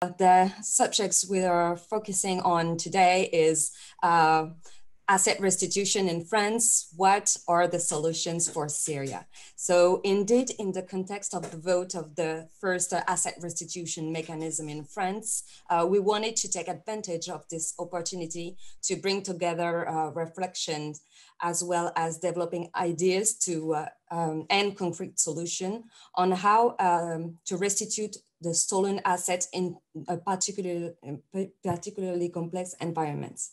the subjects we are focusing on today is uh, asset restitution in France, what are the solutions for Syria? So indeed, in the context of the vote of the first uh, asset restitution mechanism in France, uh, we wanted to take advantage of this opportunity to bring together uh, reflections as well as developing ideas to uh, um, and concrete solution on how um, to restitute the stolen assets in a particular, particularly complex environments.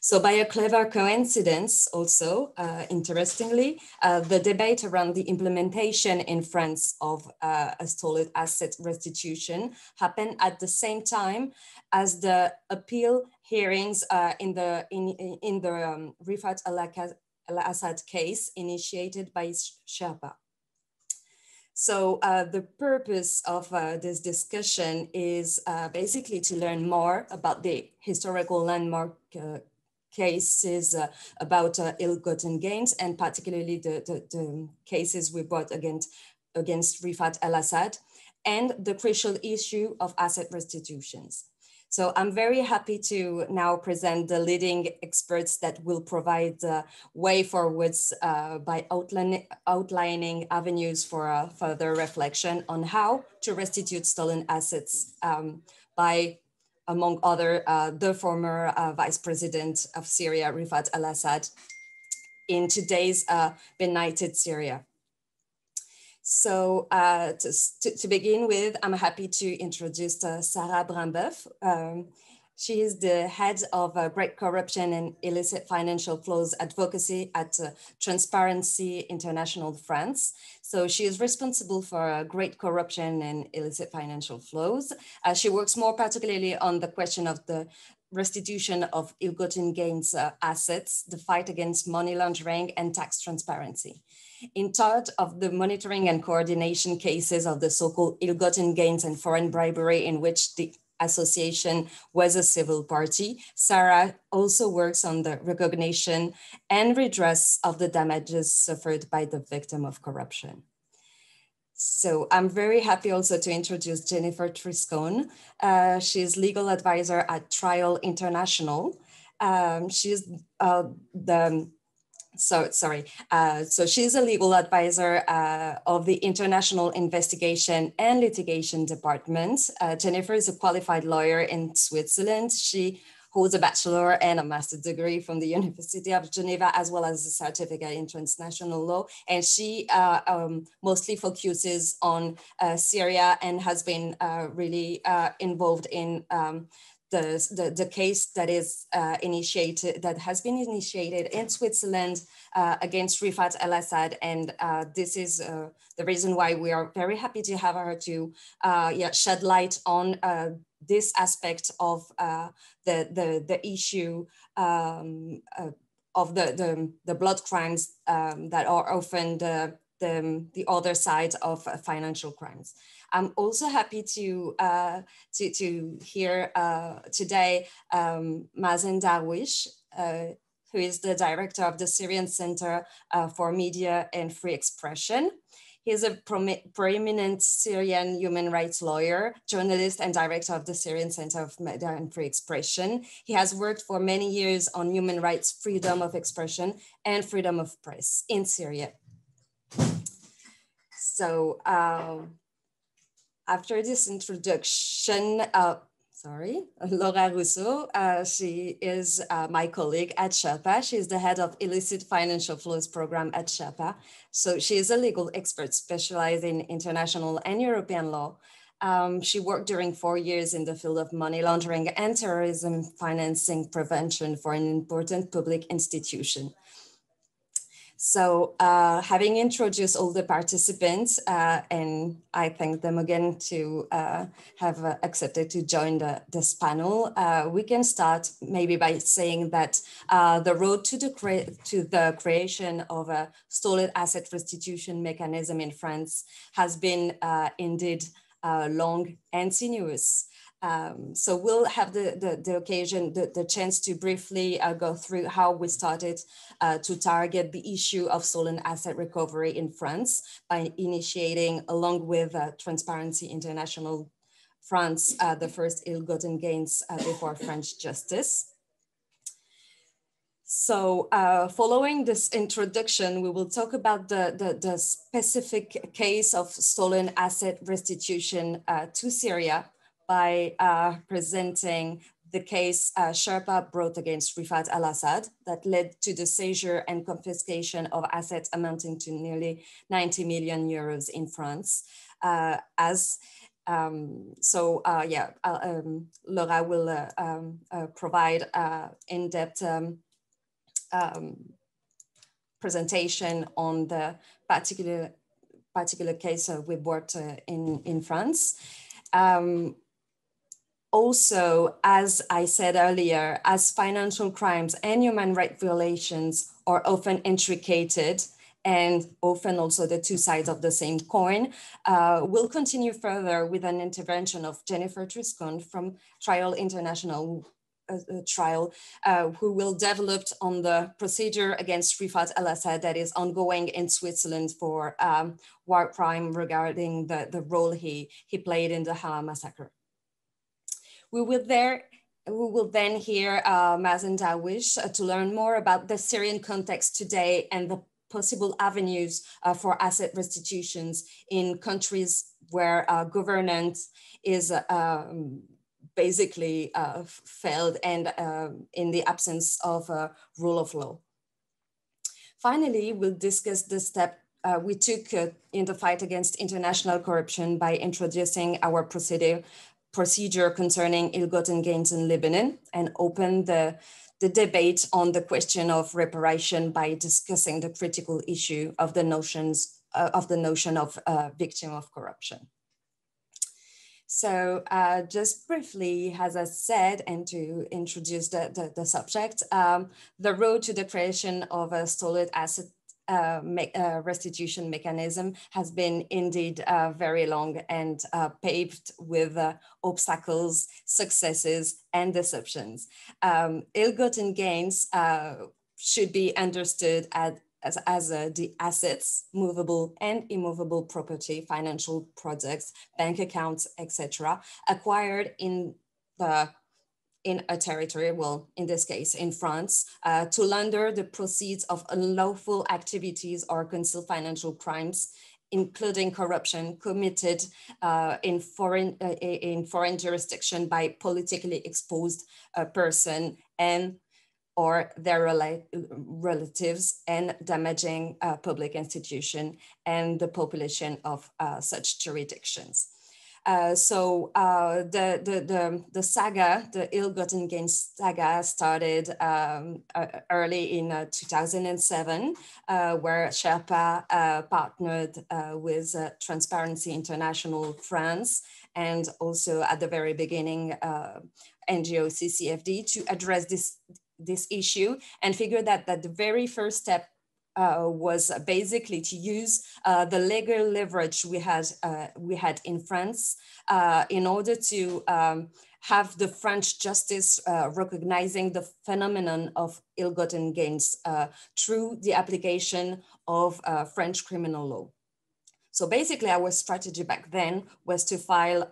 So by a clever coincidence also, uh, interestingly, uh, the debate around the implementation in France of uh, a stolen asset restitution happened at the same time as the appeal hearings uh, in the, in, in the um, Rifat al-Assad case initiated by Sherpa. So uh, the purpose of uh, this discussion is uh, basically to learn more about the historical landmark uh, cases uh, about uh, ill-gotten gains and particularly the, the, the, cases we brought against, against Rifat al-Assad and the crucial issue of asset restitutions. So I'm very happy to now present the leading experts that will provide the way forwards uh, by outlining avenues for uh, further reflection on how to restitute stolen assets um, by among other, uh, the former uh, vice president of Syria, Rifat al-Assad, in today's uh, benighted Syria. So uh, to, to, begin with, I'm happy to introduce uh, Sarah Brimbeuf. Um, she is the head of uh, Great Corruption and Illicit Financial Flows Advocacy at uh, Transparency International France. So she is responsible for uh, great corruption and illicit financial flows. Uh, she works more particularly on the question of the restitution of ill-gotten gains uh, assets, the fight against money laundering and tax transparency. In charge of the monitoring and coordination cases of the so-called ill-gotten gains and foreign bribery in which the association was a civil party. Sarah also works on the recognition and redress of the damages suffered by the victim of corruption. So I'm very happy also to introduce Jennifer Triscone. Uh, she's legal advisor at Trial International. Um, she's uh, the so sorry. Uh, so she's a legal advisor uh, of the International Investigation and Litigation Department. Uh, Jennifer is a qualified lawyer in Switzerland. She holds a bachelor and a master's degree from the University of Geneva, as well as a certificate in transnational law. And she uh, um, mostly focuses on uh, Syria and has been uh, really involved in um, the, the, the case that is uh, initiated, that has been initiated in Switzerland uh, against Rifat al-Assad. And uh, this is uh, the reason why we are very happy to have her to uh, yeah, shed light on uh, this aspect of the, the, the issue um, of the, the, the, blood crimes um, that are often the, the, the other side of financial crimes. I'm also happy to uh, to, to hear uh, today um, Mazen Darwish, uh, who is the director of the Syrian Center uh, for Media and Free Expression. He's a preeminent Syrian human rights lawyer, journalist, and director of the Syrian Center of Media and Free Expression. He has worked for many years on human rights, freedom of expression, and freedom of press in Syria. So, uh, after this introduction, uh, sorry, Laura Rousseau, uh, she is uh, my colleague at Sherpa. She's the head of illicit financial flows program at Sherpa. So she is a legal expert specialized in international and European law. Um, she worked during four years in the field of money laundering and terrorism financing prevention for an important public institution. So uh, having introduced all the participants, uh, and I thank them again to uh, have uh, accepted to join the, this panel, uh, we can start maybe by saying that uh, the road to the, to the creation of a stolen asset restitution mechanism in France has been indeed long and sinuous. Um, so we'll have the, the, the occasion, the, the, chance to briefly uh, go through how we started uh, to target the issue of stolen asset recovery in France by initiating, along with uh, Transparency International France uh, the first ill-gotten gains uh, before French justice. So uh, following this introduction, we will talk about the, the, the specific case of stolen asset restitution uh, to Syria by uh, presenting the case uh, Sherpa brought against Rifat al-Assad that led to the seizure and confiscation of assets amounting to nearly 90 million euros in France. Uh, as um, so, uh, yeah, uh, um, Laura will uh, um, uh, provide in-depth um, um, presentation on the particular particular case we brought in in France. Um, also, as I said earlier, as financial crimes and human rights violations are often intricated and often also the two sides of the same coin, uh, we'll continue further with an intervention of Jennifer Triscone from Trial International uh, uh, trial, uh, who will develop on the procedure against Rifat al-Assad that is ongoing in Switzerland for um, war crime regarding the, the role he, he played in the Hama massacre. We will there we will then hear uh, Mazen Darwish uh, to learn more about the Syrian context today and the possible avenues uh, for asset restitutions in countries where uh, governance is um, basically uh, failed and um, in the absence of a rule of law. Finally, we'll discuss the step uh, we took uh, in the fight against international corruption by introducing our procedure procedure concerning ill-gotten gains in Lebanon and open the, the debate on the question of reparation by discussing the critical issue of the notions uh, of the notion of uh, victim of corruption. So uh, just briefly, as I said, and to introduce the, the, the subject, um, the road to the creation of a solid asset uh, uh, restitution mechanism has been indeed uh, very long and uh, paved with uh, obstacles, successes, and deceptions. Um, ill-gotten gains uh, should be understood at, as, as the assets, movable and immovable property, financial products, bank accounts, etc., acquired in the in a territory, well, in this case, in France, uh, to launder the proceeds of unlawful activities or conceal financial crimes, including corruption committed uh, in, foreign, uh, in foreign jurisdiction by politically exposed uh, person and or their rela relatives and damaging uh, public institution and the population of uh, such jurisdictions. Uh, so uh, the, the, the, the, saga, the ill-gotten gains saga started um, early in uh, 2007, uh, where Sherpa partnered with Transparency International France and also at the very beginning, NGO CCFD to address this, this issue and figure that, that the very first step uh, was basically to use uh, the legal leverage we had uh, we had in France uh, in order to um, have the French justice uh, recognizing the phenomenon of ill-gotten gains through the application of French criminal law. So basically, our strategy back then was to file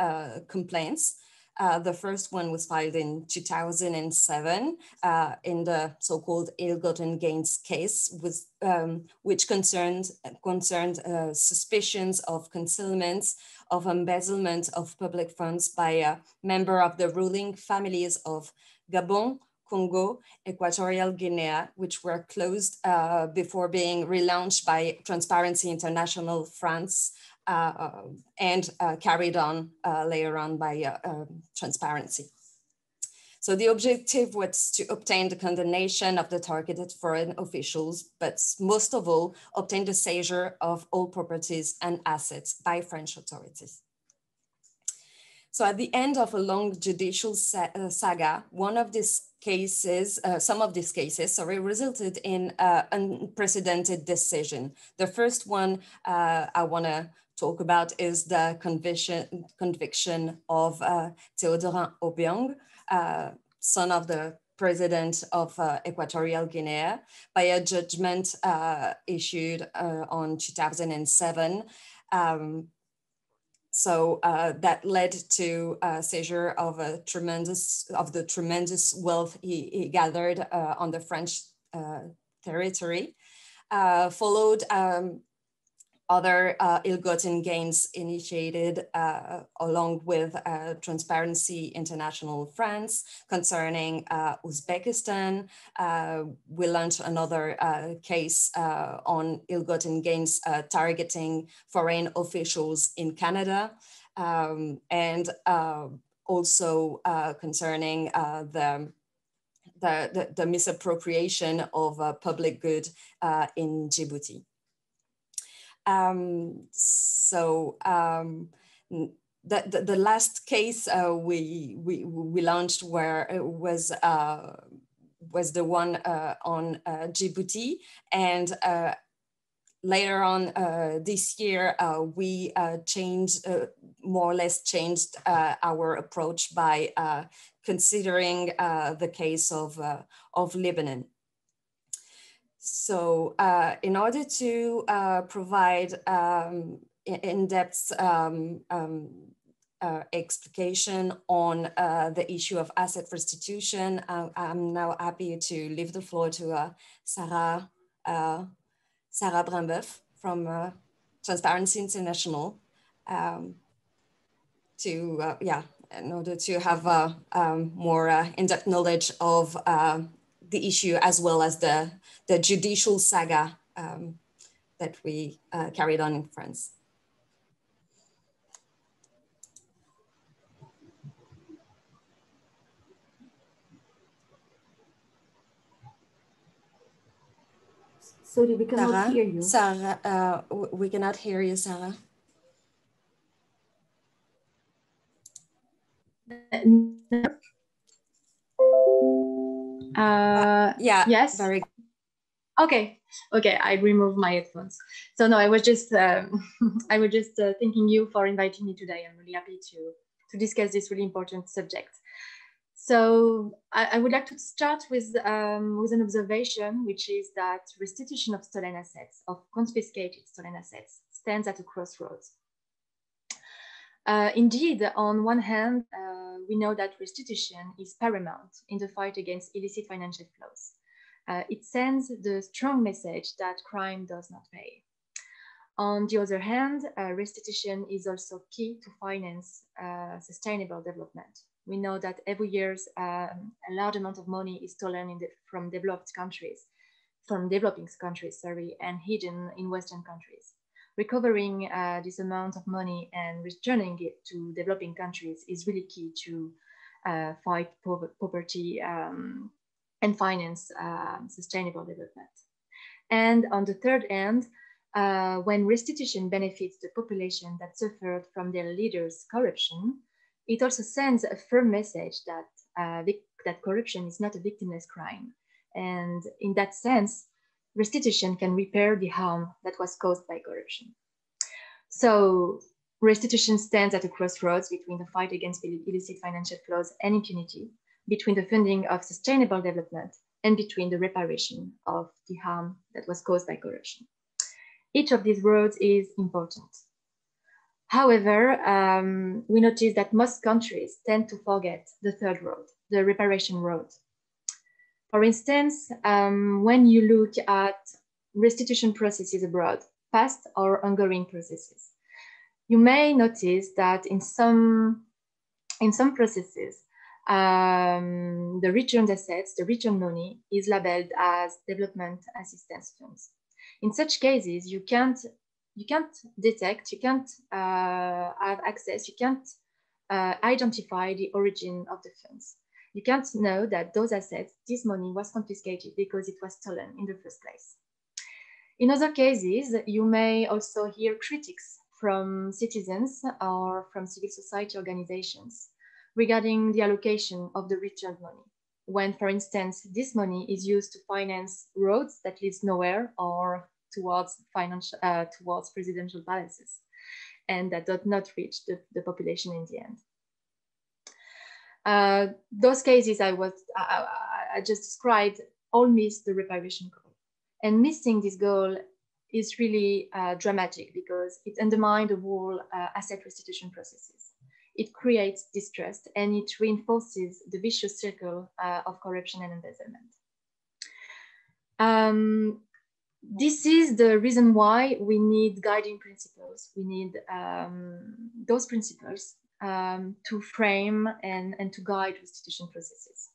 complaints uh, the first one was filed in 2007 uh, in the so-called ill-gotten gains case, um, which concerned, concerned uh, suspicions of concealment, of embezzlement of public funds by a member of the ruling families of Gabon, Congo, Equatorial Guinea, which were closed uh, before being relaunched by Transparency International France and uh, carried on uh, later on by um, transparency. So the objective was to obtain the condemnation of the targeted foreign officials, but most of all, obtain the seizure of all properties and assets by French authorities. So at the end of a long judicial uh, saga, one of these cases, uh, some of these cases, sorry, resulted in uh, unprecedented decision. The first one uh, I wanna talk about is the conviction, conviction of uh, Théodorin Obiang, uh, son of the president of uh, Equatorial Guinea, by a judgment uh, issued uh, on 2007. Um, so uh, that led to a seizure of a tremendous of the tremendous wealth he, he gathered on the French territory. Followed um, other uh, ill-gotten gains initiated uh, along with uh, Transparency International France concerning uh, Uzbekistan. Uh, we launched another uh, case on ill-gotten gains targeting foreign officials in Canada um, and also concerning the the, the, the, misappropriation of public good in Djibouti. Um, so um, the, the, the, last case uh, we, we, we launched where it was uh, was the one uh, on uh, Djibouti and uh, later on uh, this year we changed more or less changed our approach by considering the case of of Lebanon. So uh, in order to uh, provide um, in-depth um, um, uh, explication on uh, the issue of asset restitution, uh, I'm now happy to leave the floor to uh, Sarah, Sarah Brimbeuf from Transparency International um, to, yeah, in order to have um, more in-depth knowledge of the issue as well as the the judicial saga um, that we uh, carried on in France. Sorry, we cannot Sarah, hear you. Sarah, uh, we cannot hear you, Sarah. Uh, yeah. Yes. Very Okay, okay, I remove my headphones. So no, I was just um, I was just uh, thanking you for inviting me today. I'm really happy to to discuss this really important subject. So I, I would like to start with um, with an observation, which is that restitution of stolen assets, of confiscated stolen assets, stands at a crossroads. Uh, indeed, on one hand, uh, we know that restitution is paramount in the fight against illicit financial flows uh, it sends the strong message that crime does not pay. On the other hand, uh, restitution is also key to finance uh, sustainable development. We know that every year um, a large amount of money is stolen the, from developed countries, from developing countries, sorry, and hidden in Western countries. Recovering uh, this amount of money and returning it to developing countries is really key to uh, fight poverty, um, and finance uh, sustainable development. And on the third end, uh, when restitution benefits the population that suffered from their leaders' corruption, it also sends a firm message that, uh, that corruption is not a victimless crime. And in that sense, restitution can repair the harm that was caused by corruption. So restitution stands at a crossroads between the fight against illicit financial flows and impunity, between the funding of sustainable development and between the reparation of the harm that was caused by corruption. Each of these roads is important. However, um, we notice that most countries tend to forget the third road, the reparation road. For instance, um, when you look at restitution processes abroad, past or ongoing processes, you may notice that in some, in some processes, um, the returned assets, the returned money is labeled as development assistance funds. In such cases, you can't you can't detect, you can't uh, have access, you can't uh, identify the origin of the funds. You can't know that those assets, this money was confiscated because it was stolen in the first place. In other cases, you may also hear critics from citizens or from civil society organizations regarding the allocation of the returned money. When, for instance, this money is used to finance roads that leads nowhere or towards financial uh, towards presidential palaces, and that does not reach the, the population in the end. Uh, those cases I was I, I just described all miss the reparation goal, and missing this goal is really uh, dramatic because it undermines the whole uh, asset restitution processes. It creates distrust and it reinforces the vicious circle uh, of corruption and embezzlement. Um, this is the reason why we need guiding principles. We need um, those principles um, to frame and, and to guide restitution processes.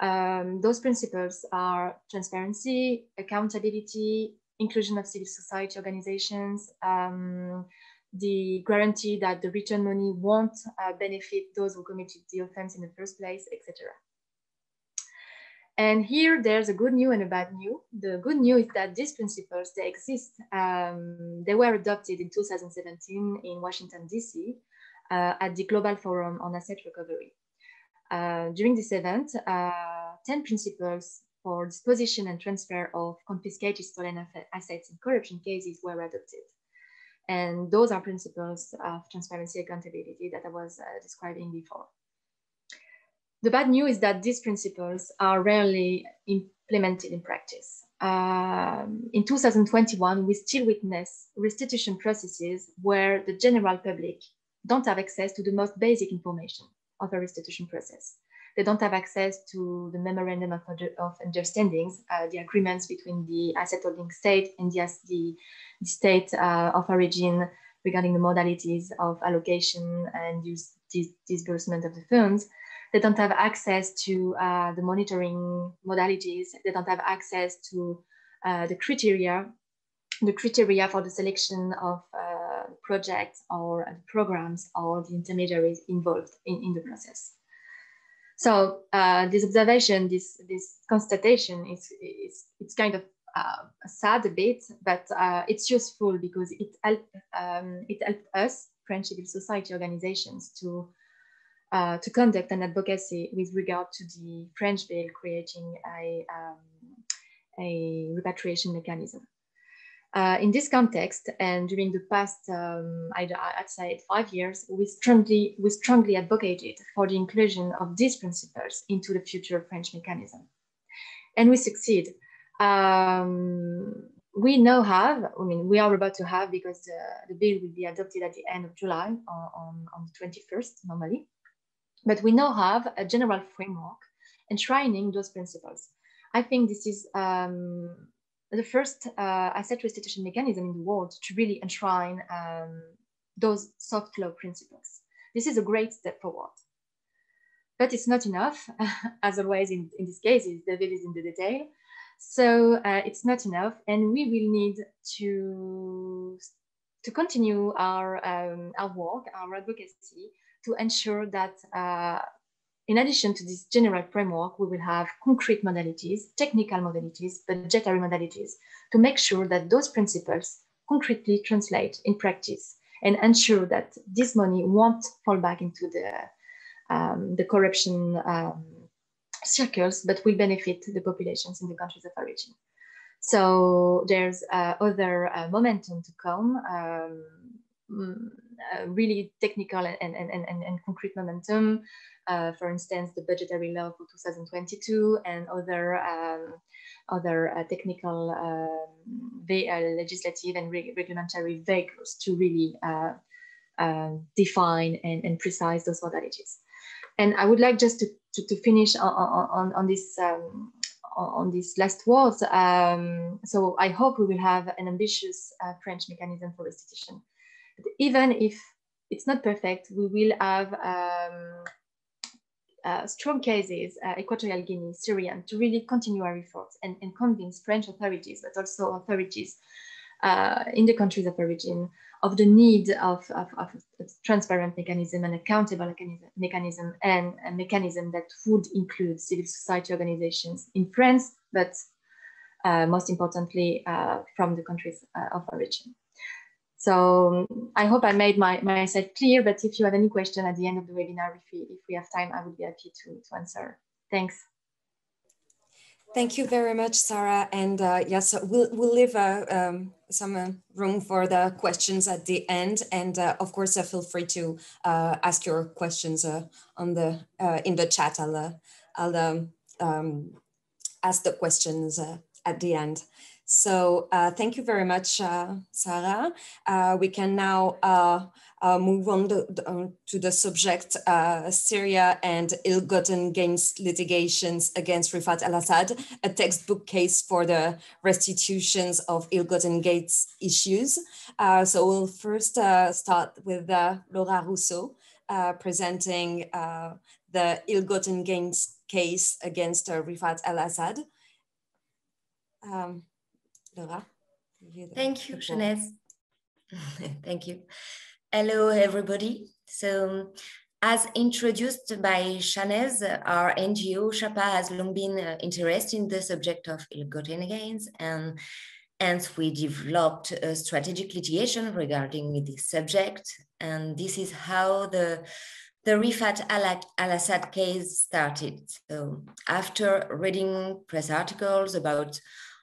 Um, those principles are transparency, accountability, inclusion of civil society organizations, um, the guarantee that the return money won't uh, benefit those who committed the offense in the first place, etc. And here there's a good news and a bad news. The good news is that these principles, they exist. Um, they were adopted in 2017 in Washington, DC uh, at the Global Forum on Asset Recovery. Uh, during this event, uh, 10 principles for disposition and transfer of confiscated stolen assets in corruption cases were adopted. And those are principles of transparency accountability that I was uh, describing before. The bad news is that these principles are rarely implemented in practice. Um, in 2021, we still witness restitution processes where the general public don't have access to the most basic information of a restitution process. They don't have access to the memorandum of, of understandings, uh, the agreements between the asset holding state and the, the, the state uh, of origin regarding the modalities of allocation and use dis disbursement of the funds. They don't have access to uh, the monitoring modalities. They don't have access to uh, the criteria, the criteria for the selection of uh, projects or programs or the intermediaries involved in, in the process. So uh, this observation, this this constatation is, is it's kind of uh, sad a bit, but uh, it's useful because it helped um, it helped us French civil society organizations to uh, to conduct an advocacy with regard to the French bill creating a, um, a repatriation mechanism. Uh, in this context, and during the past, um, I'd, I'd, say five years, we strongly, we strongly advocated for the inclusion of these principles into the future French mechanism. And we succeed. Um, we now have, I mean, we are about to have, because the, the bill will be adopted at the end of July on, on, on the 21st normally. But we now have a general framework enshrining those principles. I think this is um, the first uh, asset restitution mechanism in the world to really enshrine um, those soft law principles. This is a great step forward. But it's not enough, as always in, in these cases, the devil is in the detail. So uh, it's not enough, and we will need to, to continue our, um, our work, our advocacy, to ensure that uh, in addition to this general framework, we will have concrete modalities, technical modalities, budgetary modalities to make sure that those principles concretely translate in practice and ensure that this money won't fall back into the, um, the corruption um, circles, but will benefit the populations in the countries of origin. So there's uh, other uh, momentum to come. Um, Mm, really technical and, and, and, and, concrete momentum. Uh, for instance, the budgetary law for 2022 and other um, other uh, technical um, uh, legislative and reg regulatory vehicles to really uh, uh, define and, and precise those modalities. And I would like just to, to, to finish on, on, on this um, on these last words. Um, so I hope we will have an ambitious French mechanism for restitution even if it's not perfect, we will have um, uh, strong cases, uh, Equatorial Guinea, Syrian, to really continue our efforts and, and convince French authorities, but also authorities uh, in the countries of origin of the need of, of, of, a transparent mechanism and accountable mechanism, mechanism and a mechanism that would include civil society organizations in France, but uh, most importantly, uh, from the countries uh, of origin. So I hope I made my, myself clear, but if you have any question at the end of the webinar, if we, if we have time, I would be happy to, to answer. Thanks. Thank you very much, Sarah. And uh, yes, we'll, we'll leave uh, um, some uh, room for the questions at the end. And uh, of course, uh, feel free to uh, ask your questions on the in the chat. I'll, I'll um, um, ask the questions at the end. So uh, thank you very much, uh, Sarah. Uh, we can now uh, uh, move on to, uh, to the subject Syria and ill-gotten gains litigations against Rifat al-Assad, a textbook case for the restitutions of ill-gotten gains issues. so we'll first start with Laura Rousseau presenting the ill-gotten gains case against Rifat al-Assad. Um, Laura. Thank you, Shanez. Thank you. Hello, everybody. So, as introduced by Shanez, our NGO, Sherpa, has long been uh, interested in the subject of ill-gotten gains, and hence we developed a strategic litigation regarding this subject. And this is how the the Rifat al-Assad case started. So after reading press articles about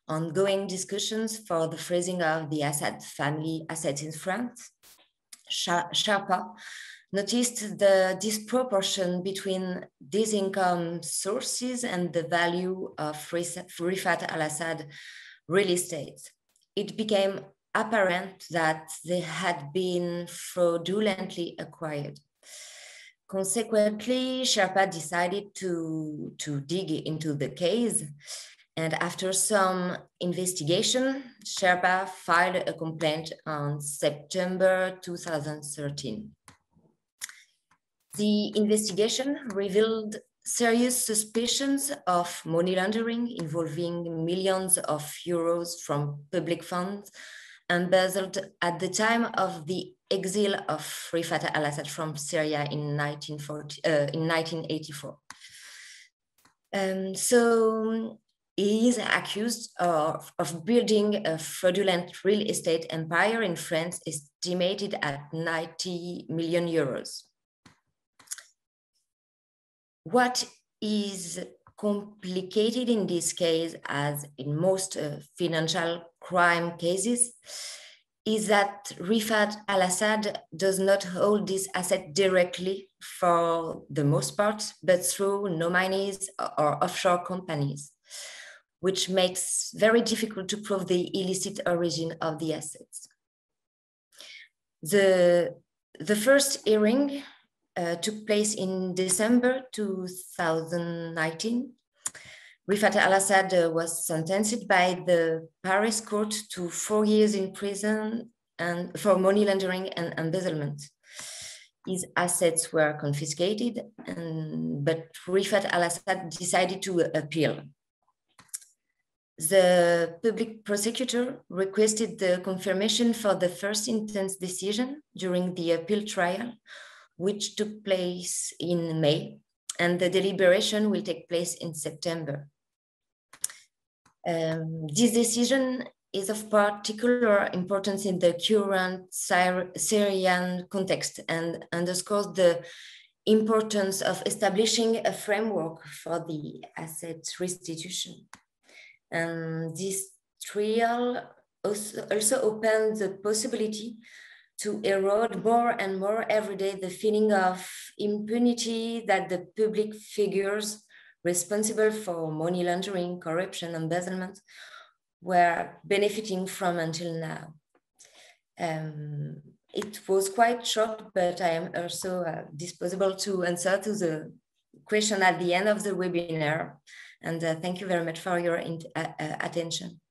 ongoing discussions for the freezing of the Assad family assets in France, Sherpa noticed the disproportion between these income sources and the value of Rifat al-Assad real estate. It became apparent that they had been fraudulently acquired. Consequently, Sherpa decided to, to dig into the case and after some investigation, Sherpa filed a complaint on September 2013. The investigation revealed serious suspicions of money laundering involving millions of euros from public funds embezzled at the time of the exile of Rifat al-Assad from Syria in, 1940, uh, in 1984. Um, so he is accused of, of building a fraudulent real estate empire in France estimated at 90 million euros. What is complicated in this case, as in most uh, financial crime cases, is that Rifat al-Assad does not hold this asset directly for the most part, but through nominees or offshore companies which makes very difficult to prove the illicit origin of the assets. The, the first hearing uh, took place in December 2019. Rifat al-Assad uh, was sentenced by the Paris court to four years in prison and for money laundering and embezzlement. His assets were confiscated, and, but Rifat al-Assad decided to appeal the public prosecutor requested the confirmation for the first instance decision during the appeal trial, which took place in May, and the deliberation will take place in September. Um, this decision is of particular importance in the current Syrian context and underscores the importance of establishing a framework for the asset restitution. And this trial also, also opens the possibility to erode more and more every day the feeling of impunity that the public figures responsible for money laundering, corruption, embezzlement were benefiting from until now. Um, it was quite short, but I am also uh, disposable to answer to the question at the end of the webinar. And uh, thank you very much for your uh, uh, attention.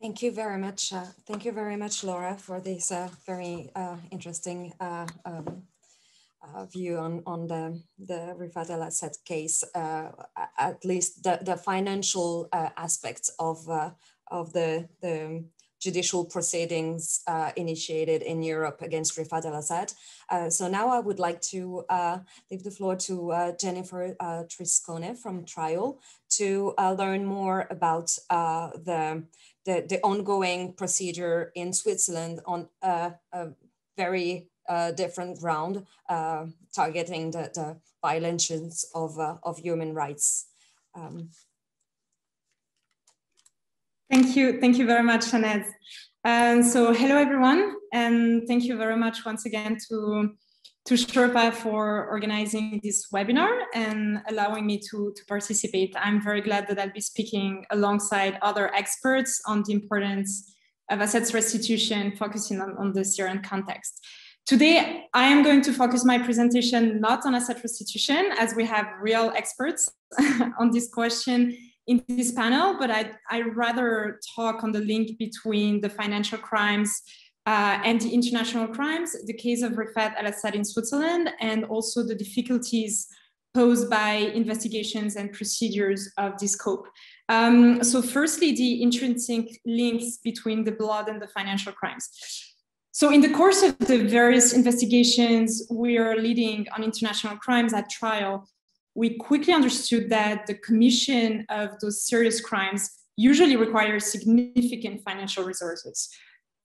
Thank you very much. Uh, thank you very much, Laura, for this uh, very uh, interesting um, view on, on the, the Rifat Assad case, at least the, the financial aspects of, of the, the judicial proceedings uh, initiated in Europe against Rifat al-Assad. Uh, so now I would like to uh, leave the floor to uh, Jennifer uh, Triscone from Trial to uh, learn more about the, the, the, ongoing procedure in Switzerland on a, a very different ground targeting the, the violations of, of human rights. Um, Thank you. Thank you very much, Shanez. So hello, everyone. And thank you very much once again to, to Sherpa for organizing this webinar and allowing me to, to participate. I'm very glad that I'll be speaking alongside other experts on the importance of assets restitution, focusing on, on the Syrian context. Today, I am going to focus my presentation not on asset restitution, as we have real experts on this question in this panel, but I'd, I'd rather talk on the link between the financial crimes uh, and the international crimes, the case of Rifat al-Assad in Switzerland, and also the difficulties posed by investigations and procedures of this scope. Um, so firstly, the intrinsic links between the blood and the financial crimes. So in the course of the various investigations we are leading on international crimes at trial, we quickly understood that the commission of those serious crimes usually requires significant financial resources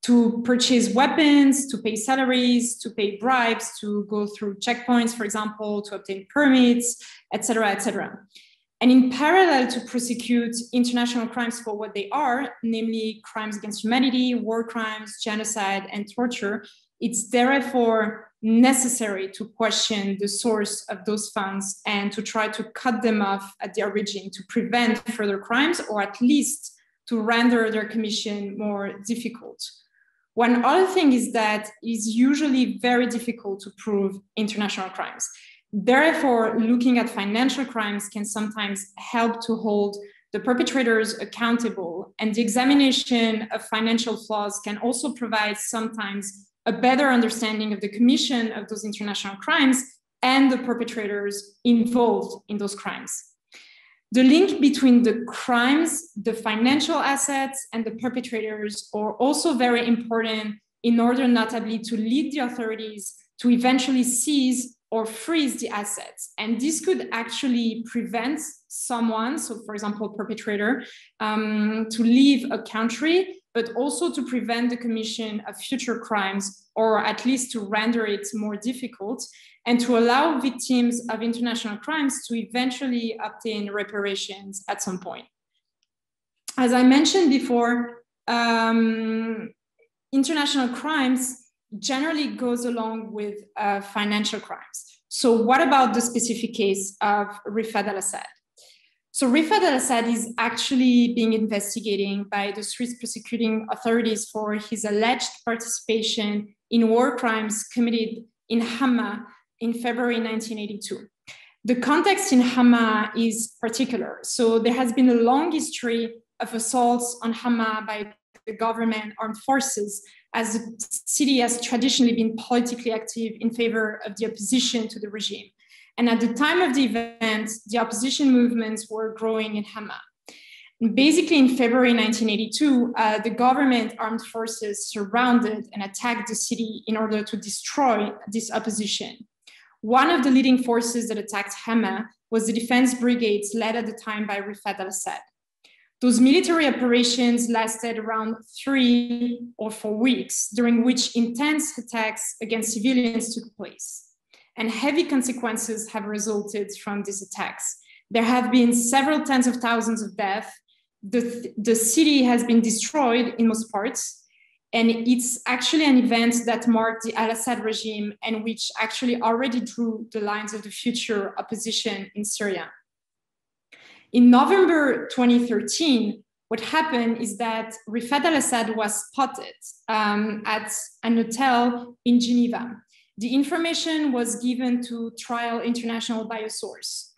to purchase weapons, to pay salaries, to pay bribes, to go through checkpoints, for example, to obtain permits, etc., etc. And in parallel to prosecute international crimes for what they are, namely crimes against humanity, war crimes, genocide, and torture, it's therefore necessary to question the source of those funds and to try to cut them off at the origin to prevent further crimes or at least to render their commission more difficult. One other thing is that it's usually very difficult to prove international crimes. Therefore, looking at financial crimes can sometimes help to hold the perpetrators accountable, and the examination of financial flaws can also provide sometimes a better understanding of the commission of those international crimes and the perpetrators involved in those crimes. The link between the crimes, the financial assets, and the perpetrators are also very important in order notably to lead the authorities to eventually seize or freeze the assets. And this could actually prevent someone, so for example, perpetrator, um, to leave a country, but also to prevent the commission of future crimes, or at least to render it more difficult, and to allow victims of international crimes to eventually obtain reparations at some point. As I mentioned before, um, international crimes generally goes along with uh, financial crimes. So what about the specific case of Rifat al-Assad? So Rifat al-Assad is actually being investigated by the Swiss prosecuting authorities for his alleged participation in war crimes committed in Hama in February 1982. The context in Hama is particular. So there has been a long history of assaults on Hama by the government armed forces as the city has traditionally been politically active in favor of the opposition to the regime. And at the time of the event, the opposition movements were growing in Hama. Basically, in February 1982, uh, the government armed forces surrounded and attacked the city in order to destroy this opposition. One of the leading forces that attacked Hama was the defense brigades led at the time by Rifat al Assad. Those military operations lasted around three or four weeks, during which intense attacks against civilians took place. And heavy consequences have resulted from these attacks. There have been several tens of thousands of deaths. The, the city has been destroyed in most parts. And it's actually an event that marked the Al Assad regime and which actually already drew the lines of the future opposition in Syria. In November 2013, what happened is that Rifat al Assad was spotted um, at an hotel in Geneva. The information was given to Trial International Biosource.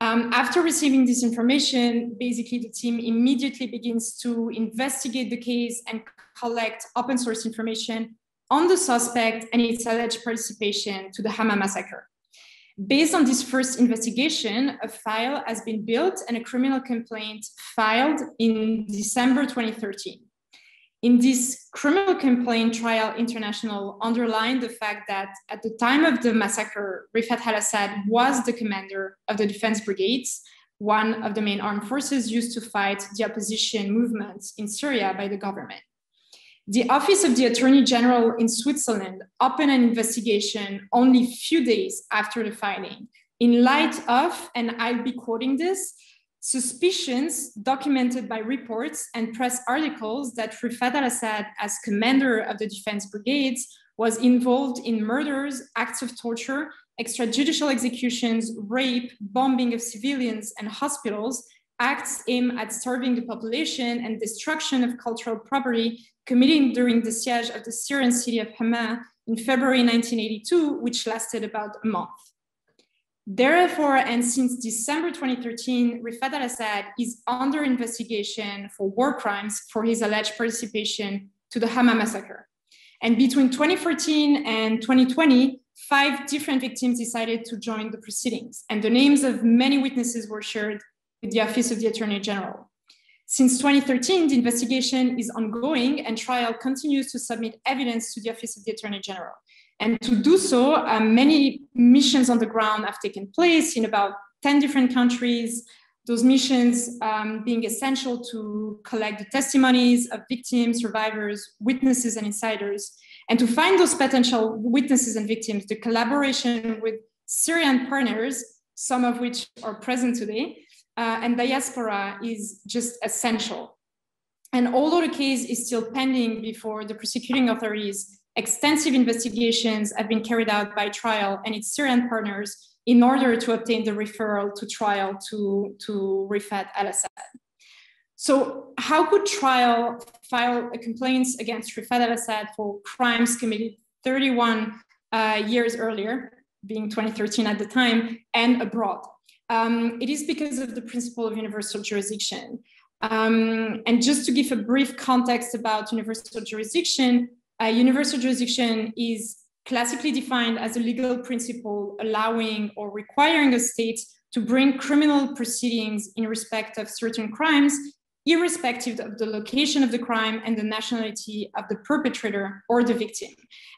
Um, after receiving this information, basically the team immediately begins to investigate the case and collect open source information on the suspect and its alleged participation to the Hama massacre. Based on this first investigation, a file has been built and a criminal complaint filed in December 2013. In this criminal complaint, Trial International underlined the fact that at the time of the massacre, Rifat al Assad was the commander of the defense brigades, one of the main armed forces used to fight the opposition movements in Syria by the government. The Office of the Attorney General in Switzerland opened an investigation only few days after the filing in light of, and I'll be quoting this, suspicions documented by reports and press articles that Rifat al-Assad, as commander of the defense brigades, was involved in murders, acts of torture, extrajudicial executions, rape, bombing of civilians and hospitals, acts aimed at starving the population and destruction of cultural property committed during the siege of the Syrian city of Hama in February 1982, which lasted about a month. Therefore, and since December 2013, Rifat al-Assad is under investigation for war crimes for his alleged participation to the Hama massacre. And between 2014 and 2020, five different victims decided to join the proceedings, and the names of many witnesses were shared with the Office of the Attorney General. Since 2013, the investigation is ongoing and Trial continues to submit evidence to the Office of the Attorney General. And to do so, uh, many missions on the ground have taken place in about 10 different countries. Those missions um, being essential to collect the testimonies of victims, survivors, witnesses, and insiders. And to find those potential witnesses and victims, the collaboration with Syrian partners, some of which are present today, uh, and diaspora is just essential. And although the case is still pending before the prosecuting authorities, extensive investigations have been carried out by Trial and its Syrian partners in order to obtain the referral to trial to, to Rifat al-Assad. So how could Trial file a complaint against Rifat al-Assad for crimes committed 31 uh, years earlier, being 2013 at the time, and abroad? Um, it is because of the principle of universal jurisdiction. Um, and just to give a brief context about universal jurisdiction, universal jurisdiction is classically defined as a legal principle allowing or requiring a state to bring criminal proceedings in respect of certain crimes irrespective of the location of the crime and the nationality of the perpetrator or the victim.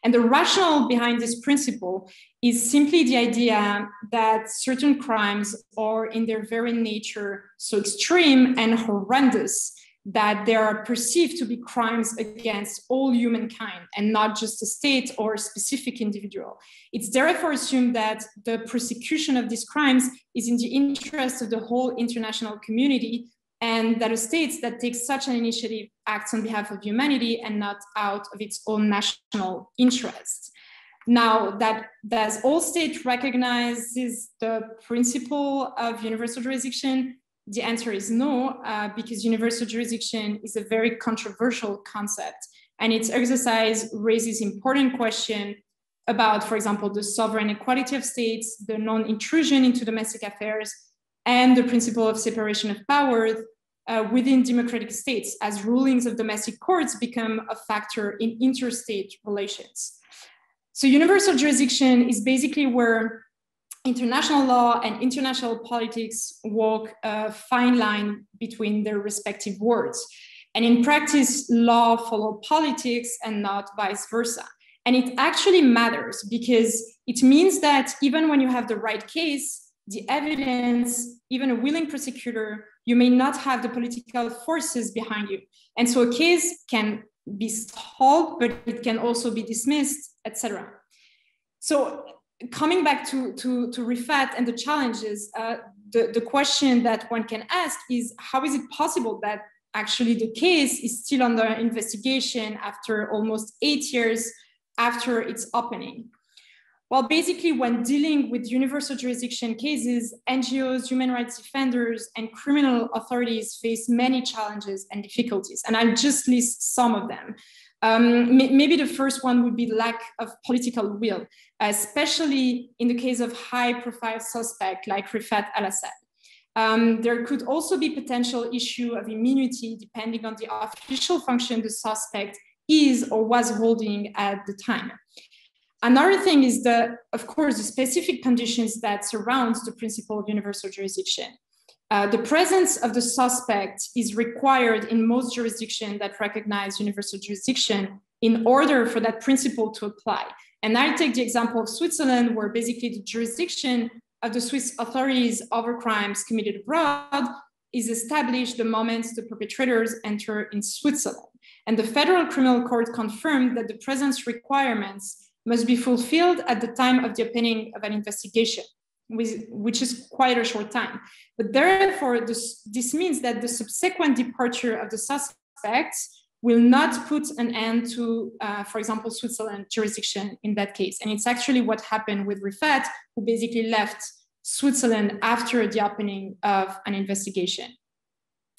And the rationale behind this principle is simply the idea that certain crimes are, in their very nature, so extreme and horrendous that there are perceived to be crimes against all humankind and not just a state or a specific individual. It's therefore assumed that the prosecution of these crimes is in the interest of the whole international community and that a state that takes such an initiative acts on behalf of humanity and not out of its own national interest. Now, that does all state recognizes the principle of universal jurisdiction? The answer is no, uh, because universal jurisdiction is a very controversial concept, and its exercise raises important questions about, for example, the sovereign equality of states, the non-intrusion into domestic affairs, and the principle of separation of powers uh, within democratic states as rulings of domestic courts become a factor in interstate relations. So universal jurisdiction is basically where international law and international politics walk a fine line between their respective words. And in practice, law follow politics and not vice versa. And it actually matters because it means that even when you have the right case, the evidence, even a willing prosecutor, you may not have the political forces behind you. And so a case can be stalled, but it can also be dismissed, etc. So coming back to, to, to Rifat and the challenges, uh, the, the question that one can ask is how is it possible that actually the case is still under investigation after almost eight years after its opening? Well, basically, when dealing with universal jurisdiction cases, NGOs, human rights defenders, and criminal authorities face many challenges and difficulties. And I'll just list some of them. Um, maybe the first one would be lack of political will, especially in the case of high profile suspect like Rifat al-Assad. Um, there could also be potential issue of immunity depending on the official function the suspect is or was holding at the time. Another thing is the, of course, the specific conditions that surrounds the principle of universal jurisdiction. Uh, the presence of the suspect is required in most jurisdictions that recognize universal jurisdiction in order for that principle to apply. And I take the example of Switzerland, where basically the jurisdiction of the Swiss authorities over crimes committed abroad is established the moment the perpetrators enter in Switzerland. And the federal criminal court confirmed that the presence requirements must be fulfilled at the time of the opening of an investigation, which is quite a short time. But therefore, this, this means that the subsequent departure of the suspects will not put an end to, uh, for example, Switzerland jurisdiction in that case. And it's actually what happened with Rifat, who basically left Switzerland after the opening of an investigation.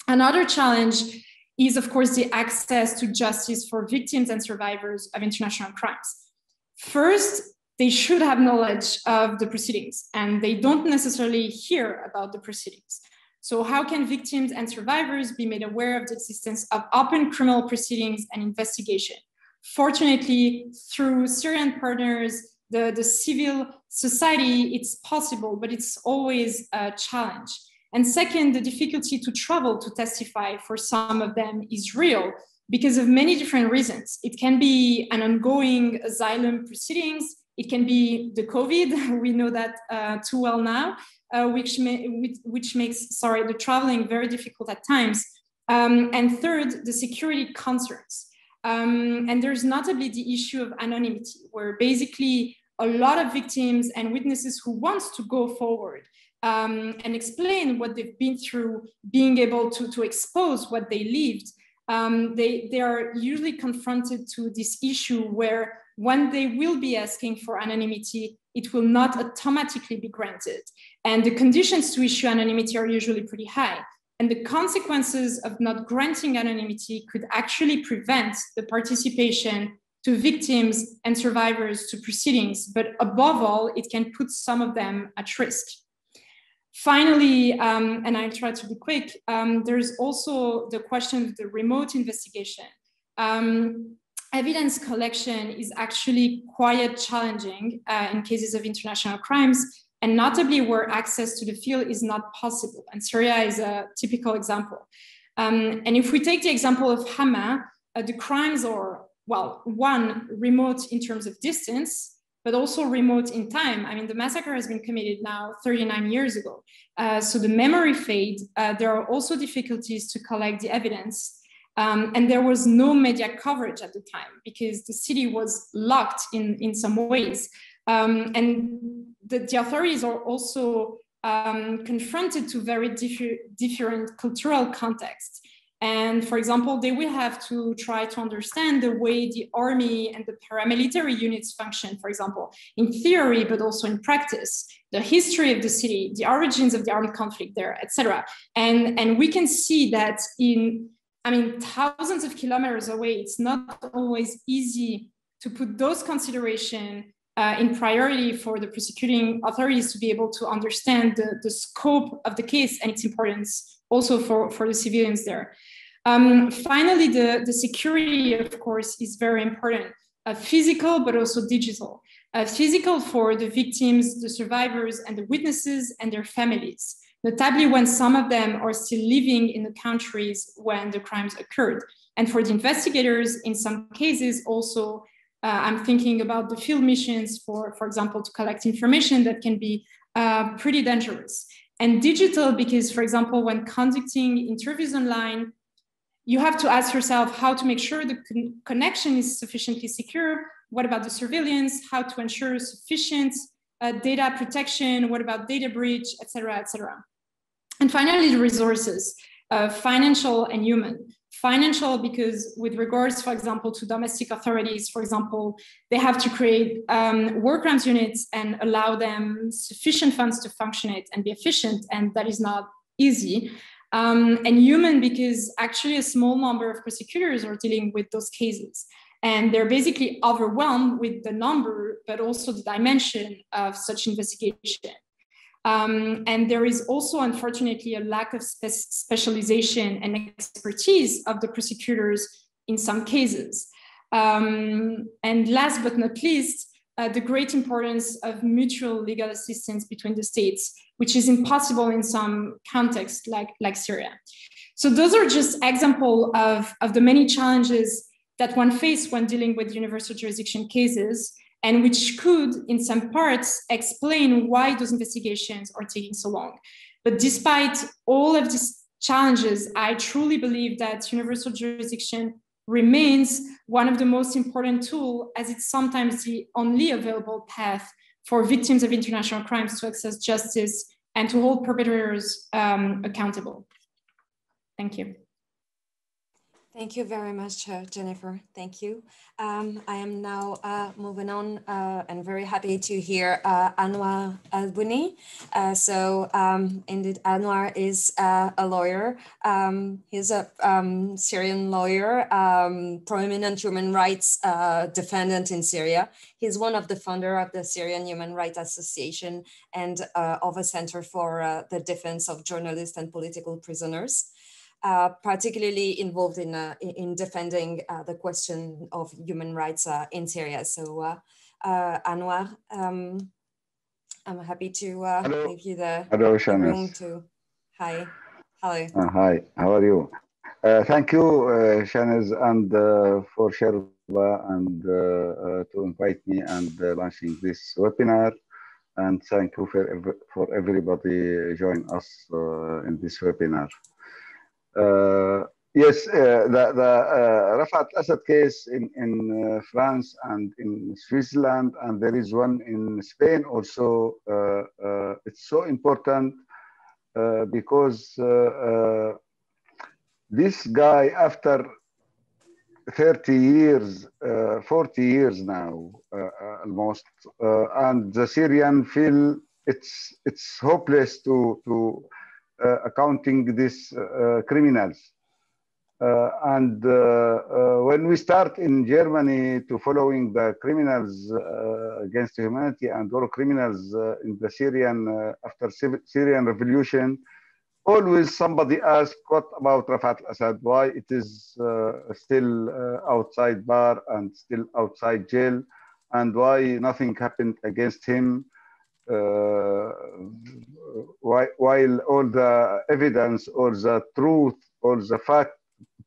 Another challenge is, of course, the access to justice for victims and survivors of international crimes. First, they should have knowledge of the proceedings, and they don't necessarily hear about the proceedings. So how can victims and survivors be made aware of the existence of open criminal proceedings and investigation? Fortunately, through Syrian partners, the, the civil society, it's possible, but it's always a challenge. And second, the difficulty to travel to testify for some of them is real because of many different reasons. It can be an ongoing asylum proceedings. It can be the COVID. We know that uh, too well now uh, which, which, makes sorry the traveling very difficult at times. Um, and third, the security concerns. Um, and there's notably the issue of anonymity, where basically a lot of victims and witnesses who want to go forward um, and explain what they've been through, being able to, to expose what they lived, um, they, they are usually confronted to this issue where when they will be asking for anonymity, it will not automatically be granted. And the conditions to issue anonymity are usually pretty high. And the consequences of not granting anonymity could actually prevent the participation to victims and survivors to proceedings. But above all, it can put some of them at risk. Finally, um, and I'll try to be quick, um, there's also the question of the remote investigation. Um, evidence collection is actually quite challenging uh, in cases of international crimes, and notably where access to the field is not possible. And Syria is a typical example. Um, and if we take the example of Hama, uh, the crimes are, well, one, remote in terms of distance, but also remote in time. I mean, the massacre has been committed now 39 years ago. Uh, so the memory fade. Uh, there are also difficulties to collect the evidence. Um, and there was no media coverage at the time because the city was locked in, in some ways. Um, and the, the, authorities are also um, confronted to very differ, different cultural contexts. And for example, they will have to try to understand the way the army and the paramilitary units function, for example, in theory, but also in practice, the history of the city, the origins of the armed conflict there, etc. And, and we can see that in I mean, thousands of kilometers away, it's not always easy to put those considerations uh, in priority for the prosecuting authorities to be able to understand the, the scope of the case and its importance also for, for the civilians there. Um, finally, the, the security, of course, is very important, uh, physical, but also digital. Uh, physical for the victims, the survivors, and the witnesses and their families notably when some of them are still living in the countries when the crimes occurred. And for the investigators, in some cases, also, uh, I'm thinking about the field missions, for, for example, to collect information that can be uh, pretty dangerous. And digital, because, for example, when conducting interviews online, you have to ask yourself how to make sure the con connection is sufficiently secure. What about the surveillance? How to ensure sufficient uh, data protection, what about data breach, et cetera, et cetera. And finally, the resources, uh, financial and human. Financial, because with regards, for example, to domestic authorities, for example, they have to create um, work crimes units and allow them sufficient funds to function it and be efficient, and that is not easy. Um, and human, because actually a small number of prosecutors are dealing with those cases. And they're basically overwhelmed with the number, but also the dimension of such investigation. Um, and there is also, unfortunately, a lack of spe specialization and expertise of the prosecutors in some cases. Um, and last but not least, uh, the great importance of mutual legal assistance between the states, which is impossible in some contexts like, like Syria. So those are just example of, of the many challenges that one faced when dealing with universal jurisdiction cases, and which could, in some parts, explain why those investigations are taking so long. But despite all of these challenges, I truly believe that universal jurisdiction remains one of the most important tools, as it's sometimes the only available path for victims of international crimes to access justice and to hold perpetrators um, accountable. Thank you. Thank you very much, uh, Jennifer. Thank you. Um, I am now uh, moving on uh, and very happy to hear uh, Anwar Albuni. Uh, so um, indeed, Anwar is uh, a lawyer. Um, he's a um, Syrian lawyer, um, prominent human rights defendant in Syria. He's one of the founder of the Syrian Human Rights Association and of a Center for the Defense of Journalists and Political Prisoners particularly involved in, uh, in defending uh, the question of human rights uh, in Syria. So uh, uh, Anwar, um, I'm happy to give you the, Hello, room to, hi, hello. hi, how are you? thank you, uh, and for Sherpa and to invite me and launching this webinar and thank you for, for everybody joining us uh, in this webinar. Uh, yes, uh, the, the uh, Rafat Assad case in, in France and in Switzerland, and there is one in Spain also. it's so important because this guy, after 30 years, uh, 40 years now, uh, almost, uh, and the Syrian feel it's it's hopeless to to accounting these uh, criminals. Uh, and when we start in Germany to following the criminals against humanity and war criminals in the Syrian, after Syrian revolution, always somebody asks, what about Rafat al-Assad? Why it is uh, still uh, outside bar and still outside jail? And why nothing happened against him? Uh, while all the evidence or the truth or the fact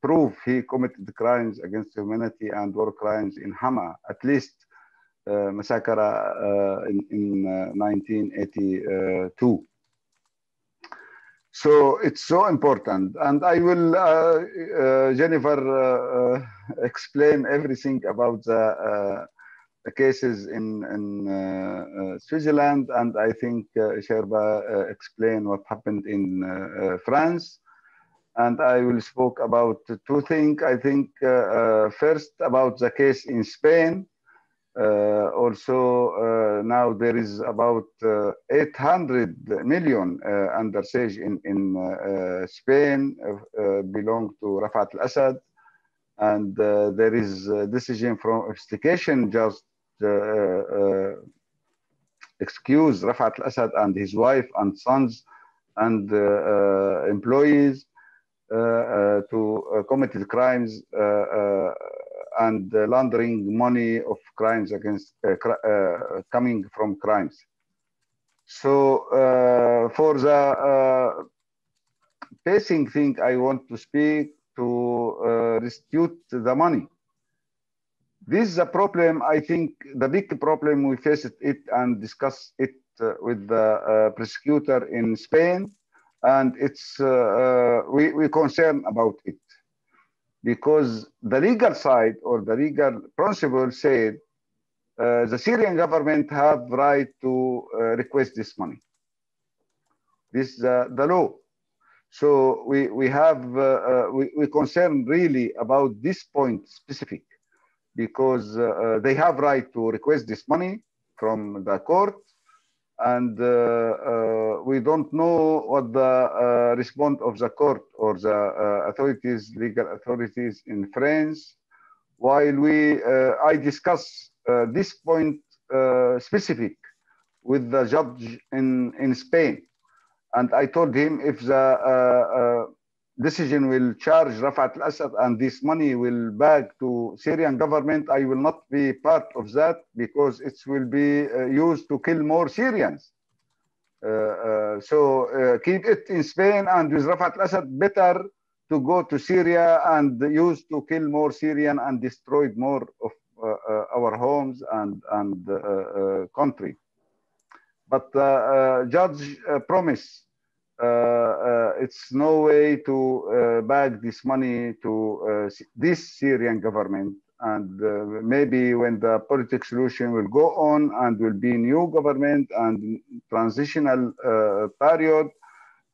prove he committed crimes against humanity and war crimes in Hama, at least uh, massacre uh, in, in uh, 1982. So it's so important. And I will, uh, uh, Jennifer, explain everything about the cases in, in uh, uh, Switzerland, and I think uh, Sherpa explained what happened in France. And I will speak about two things. I think first about the case in Spain. Uh, also, uh, now there is about uh, 800 million under siege in, in Spain belong to Rafat al-Assad. And there is a decision from investigation just Uh, uh, excuse Rafat al-Assad and his wife and sons and uh, uh employees to committed crimes and laundering money of crimes against coming from crimes. So for the basic thing I want to speak to uh, restitute the money this is a problem, I think the big problem we faced it and discussed it uh, with the uh, prosecutor in Spain. And it's, uh, uh, we, we concerned about it because the legal side or the legal principle said uh, the Syrian government have right to uh, request this money. This is the law. So we, we have, we, we concern really about this point specific because uh, uh, they have right to request this money from the court and uh, uh, we don't know what the response of the court or the authorities, legal authorities in France. While we, I discuss this point specific with the judge in, in Spain. And I told him if the decision will charge Rafat al-Assad and this money will back to Syrian government, I will not be part of that because it will be uh, used to kill more Syrians. Uh, uh, so uh, keep it in Spain and with Rafat al-Assad better to go to Syria and use to kill more Syrian and destroy more of uh, uh, our homes and, and country. But judge promise Uh, uh, it's no way to uh, back this money to uh, this Syrian government. And maybe when the political solution will go on and will be new government and transitional period,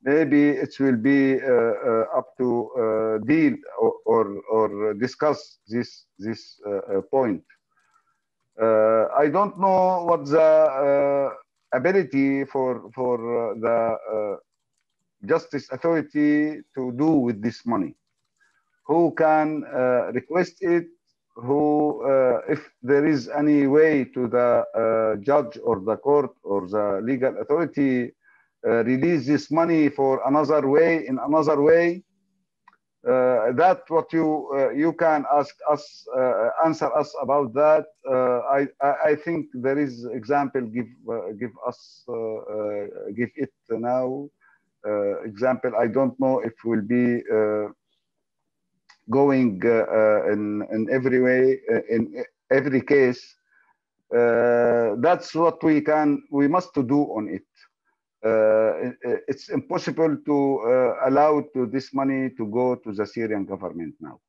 maybe it will be up to deal or, or, or discuss this this point. I don't know what the ability for for the justice authority to do with this money. Who can uh, request it? Who uh, if there is any way to the uh, judge or the court or the legal authority release this money for another way in another way? Uh, that what you uh, you can ask us uh, answer us about that. I, I think there is example give give us give it now. uh, example, I don't know if we'll be uh, going uh, in, in every way, in every case. that's what we can, we must do on it. Uh, it's impossible to uh, allow to this money to go to the Syrian government now.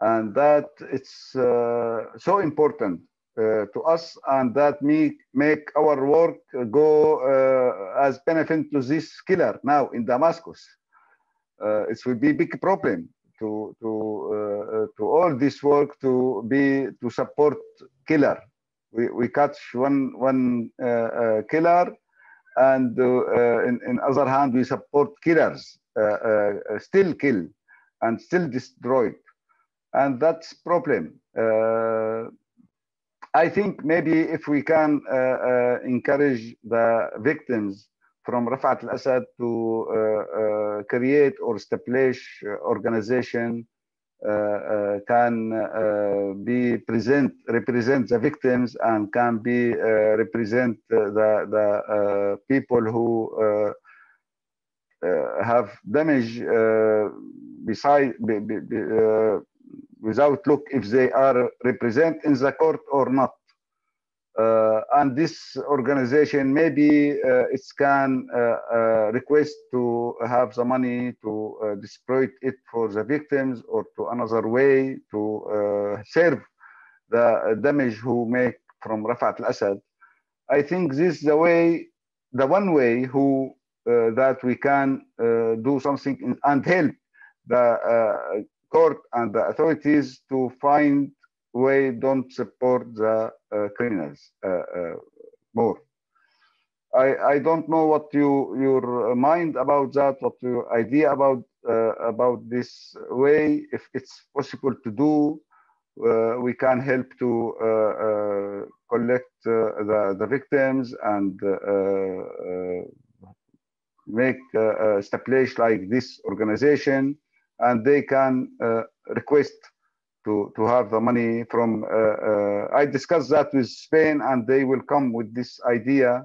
And that it's uh, so important uh, to us and that make, make our work go uh, as benefit to this killer now in Damascus. Uh, it will be big problem to to uh, to all this work to be to support killer. We, we catch one one uh, uh, killer, and in in other hand we support killers still kill and still destroyed, and that's problem. I think maybe if we can uh, uh, encourage the victims from Rafat al-Assad to uh, uh create or establish uh, organization uh, can be present, represent the victims and can be represent the, the people who have damage beside be, be, be, without look if they are represent in the court or not. Uh, and this organization maybe uh, it can uh, uh request to have the money to uh, disperse it for the victims or to another way to uh, serve the damage who make from Rafat al-Assad. I think this is the way, the one way who that we can do something and help the court and the authorities to find way don't support the uh, criminals uh, uh, more. I, I don't know what you your mind about that, what your idea about uh, about this way. If it's possible to do, uh, we can help to uh, collect the the victims and make establish like this organization and they can uh, request to, to have the money from, uh, uh, I discussed that with Spain and they will come with this idea.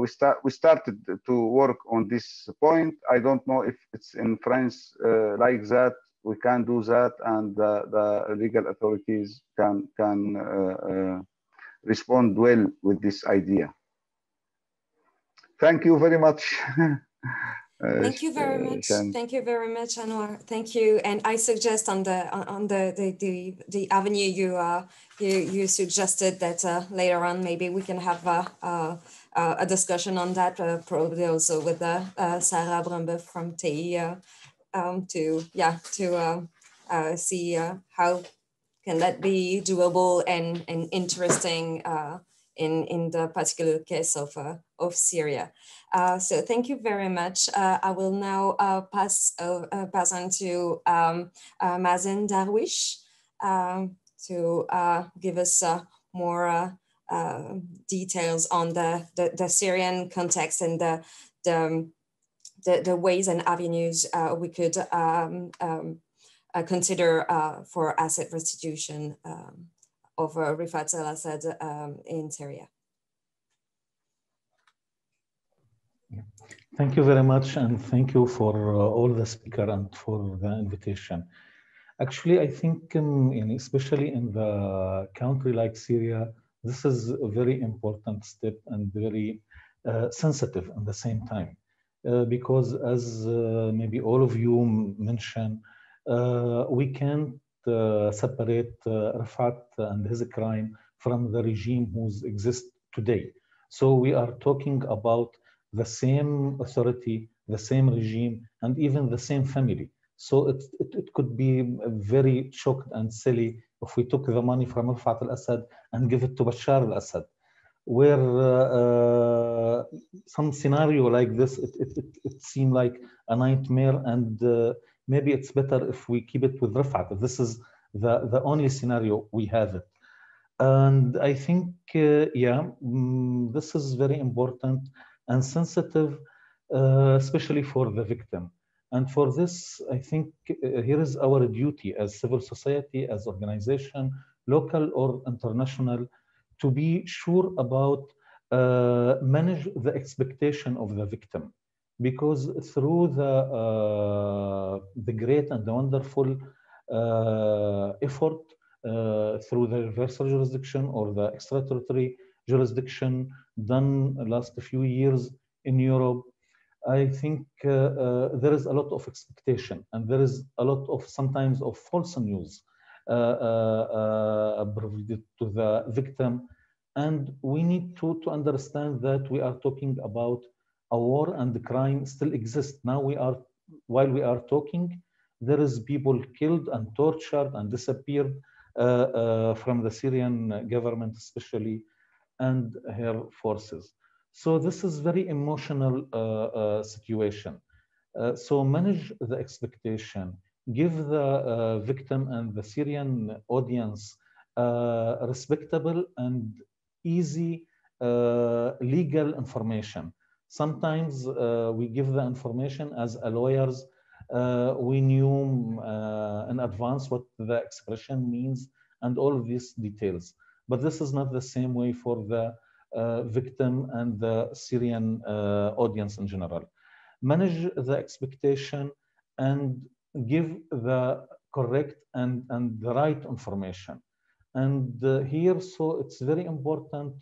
we, start, we started to work on this point. I don't know if it's in France like that. We can do that and the legal authorities can, can respond well with this idea. Thank you very much. Uh, Thank you very uh, much. Thank you very much, Anwar. Thank you. And I suggest on the on the the the, the avenue you uh you you suggested that uh, later on maybe we can have a a, a discussion on that uh, probably also with uh, uh Sarah Brimbeuf from TI uh, um, to yeah to uh, uh, see uh, how can that be doable and and interesting uh, in in the particular case of uh, of Syria. Uh, so thank you very much. Uh, I will now uh, pass, uh, pass on to um, Mazen Darwish um, to give us more details on the, the, the, Syrian context and the, the, the, the ways and avenues we could um, um, consider for asset restitution um, of Rifat al-Assad um, in Syria. Thank you very much, and thank you for uh, all the speaker and for the invitation. Actually, I think, um, in, especially in the country like Syria, this is a very important step and very uh, sensitive at the same time. Uh, because as uh, maybe all of you mentioned, uh, we can't separate Rafat and his crime from the regime who exists today. So we are talking about the same authority, the same regime, and even the same family. So it, it, it could be very shocked and silly if we took the money from Rafat al-Assad and give it to Bashar al-Assad, where uh, uh, some scenario like this, it, it, it, it seemed like a nightmare and uh, maybe it's better if we keep it with Rafat. This is the, the only scenario we have it. And I think, uh, yeah, mm, this is very important and sensitive, uh, especially for the victim. And for this, I think uh, here is our duty as civil society, as organization, local or international, to be sure about uh, manage the expectation of the victim. Because through the, uh, the great and wonderful uh, effort uh, through the universal jurisdiction or the extraterritorial jurisdiction done last few years in Europe, I think uh, uh, there is a lot of expectation and there is a lot of sometimes of false news uh, provided to the victim. And we need to, to understand that we are talking about a war and the crime still exist. Now we are, while we are talking, there is people killed and tortured and disappeared uh, uh, from the Syrian government especially and her forces. So this is very emotional uh, situation. so manage the expectation, give the victim and the Syrian audience respectable and easy legal information. Sometimes we give the information as lawyers uh, we knew uh, in advance what the expression means and all of these details. But this is not the same way for the uh, victim and the Syrian audience in general. Manage the expectation and give the correct and, and the right information. And uh, here, so it's very important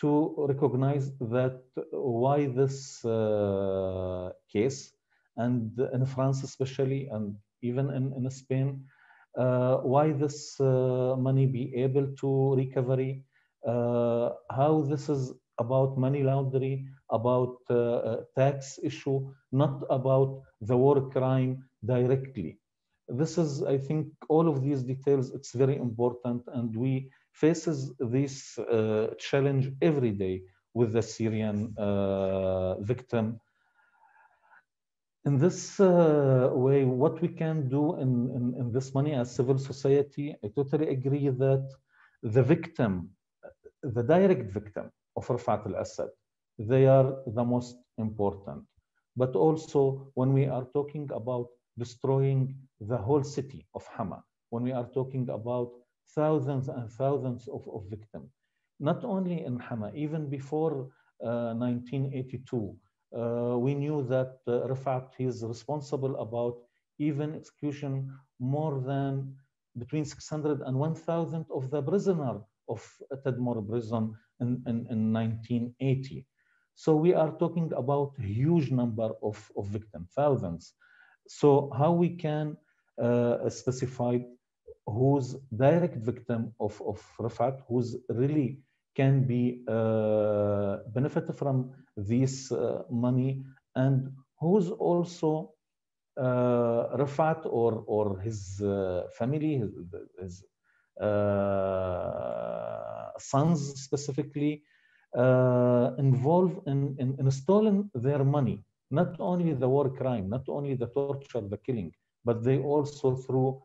to recognize that why this uh, case and in France especially, and even in, in Spain, uh, why this uh, money be able to recovery, uh, how this is about money laundering, about tax issue, not about the war crime directly. This is, I think, all of these details, it's very important and we faces this uh, challenge every day with the Syrian uh, victim in this uh, way, what we can do in, in, in, this money as civil society, I totally agree that the victim, the direct victim of Rafat al-Assad, they are the most important. But also when we are talking about destroying the whole city of Hama, when we are talking about thousands and thousands of, of victims, not only in Hama, even before uh, 1982, uh, we knew that uh, Rafat is responsible about even execution more than between 600 and 1,000 of the prisoner of Tadmor prison in, in, in 1980. So we are talking about huge number of, of victims, thousands. So how we can uh, specify who's direct victim of, of Rafat, who's really can be uh, from this uh, money and who's also uh, Rafat or, or his uh, family, his, his uh, sons specifically, uh, involved in, in, in stealing their money. Not only the war crime, not only the torture, the killing, but they also through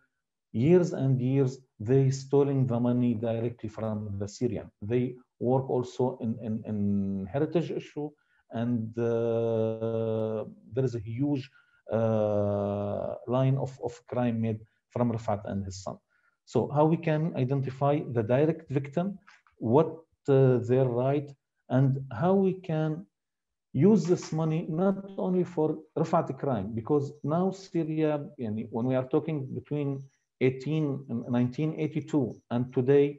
years and years, they stealing the money directly from the Syrian. They work also in, in, in heritage issue, and uh, there is a huge uh, line of, of crime made from Rafat and his son. So how we can identify the direct victim, what uh, their right, and how we can use this money not only for Rafat crime, because now Syria, when we are talking between 18, 1982 and today,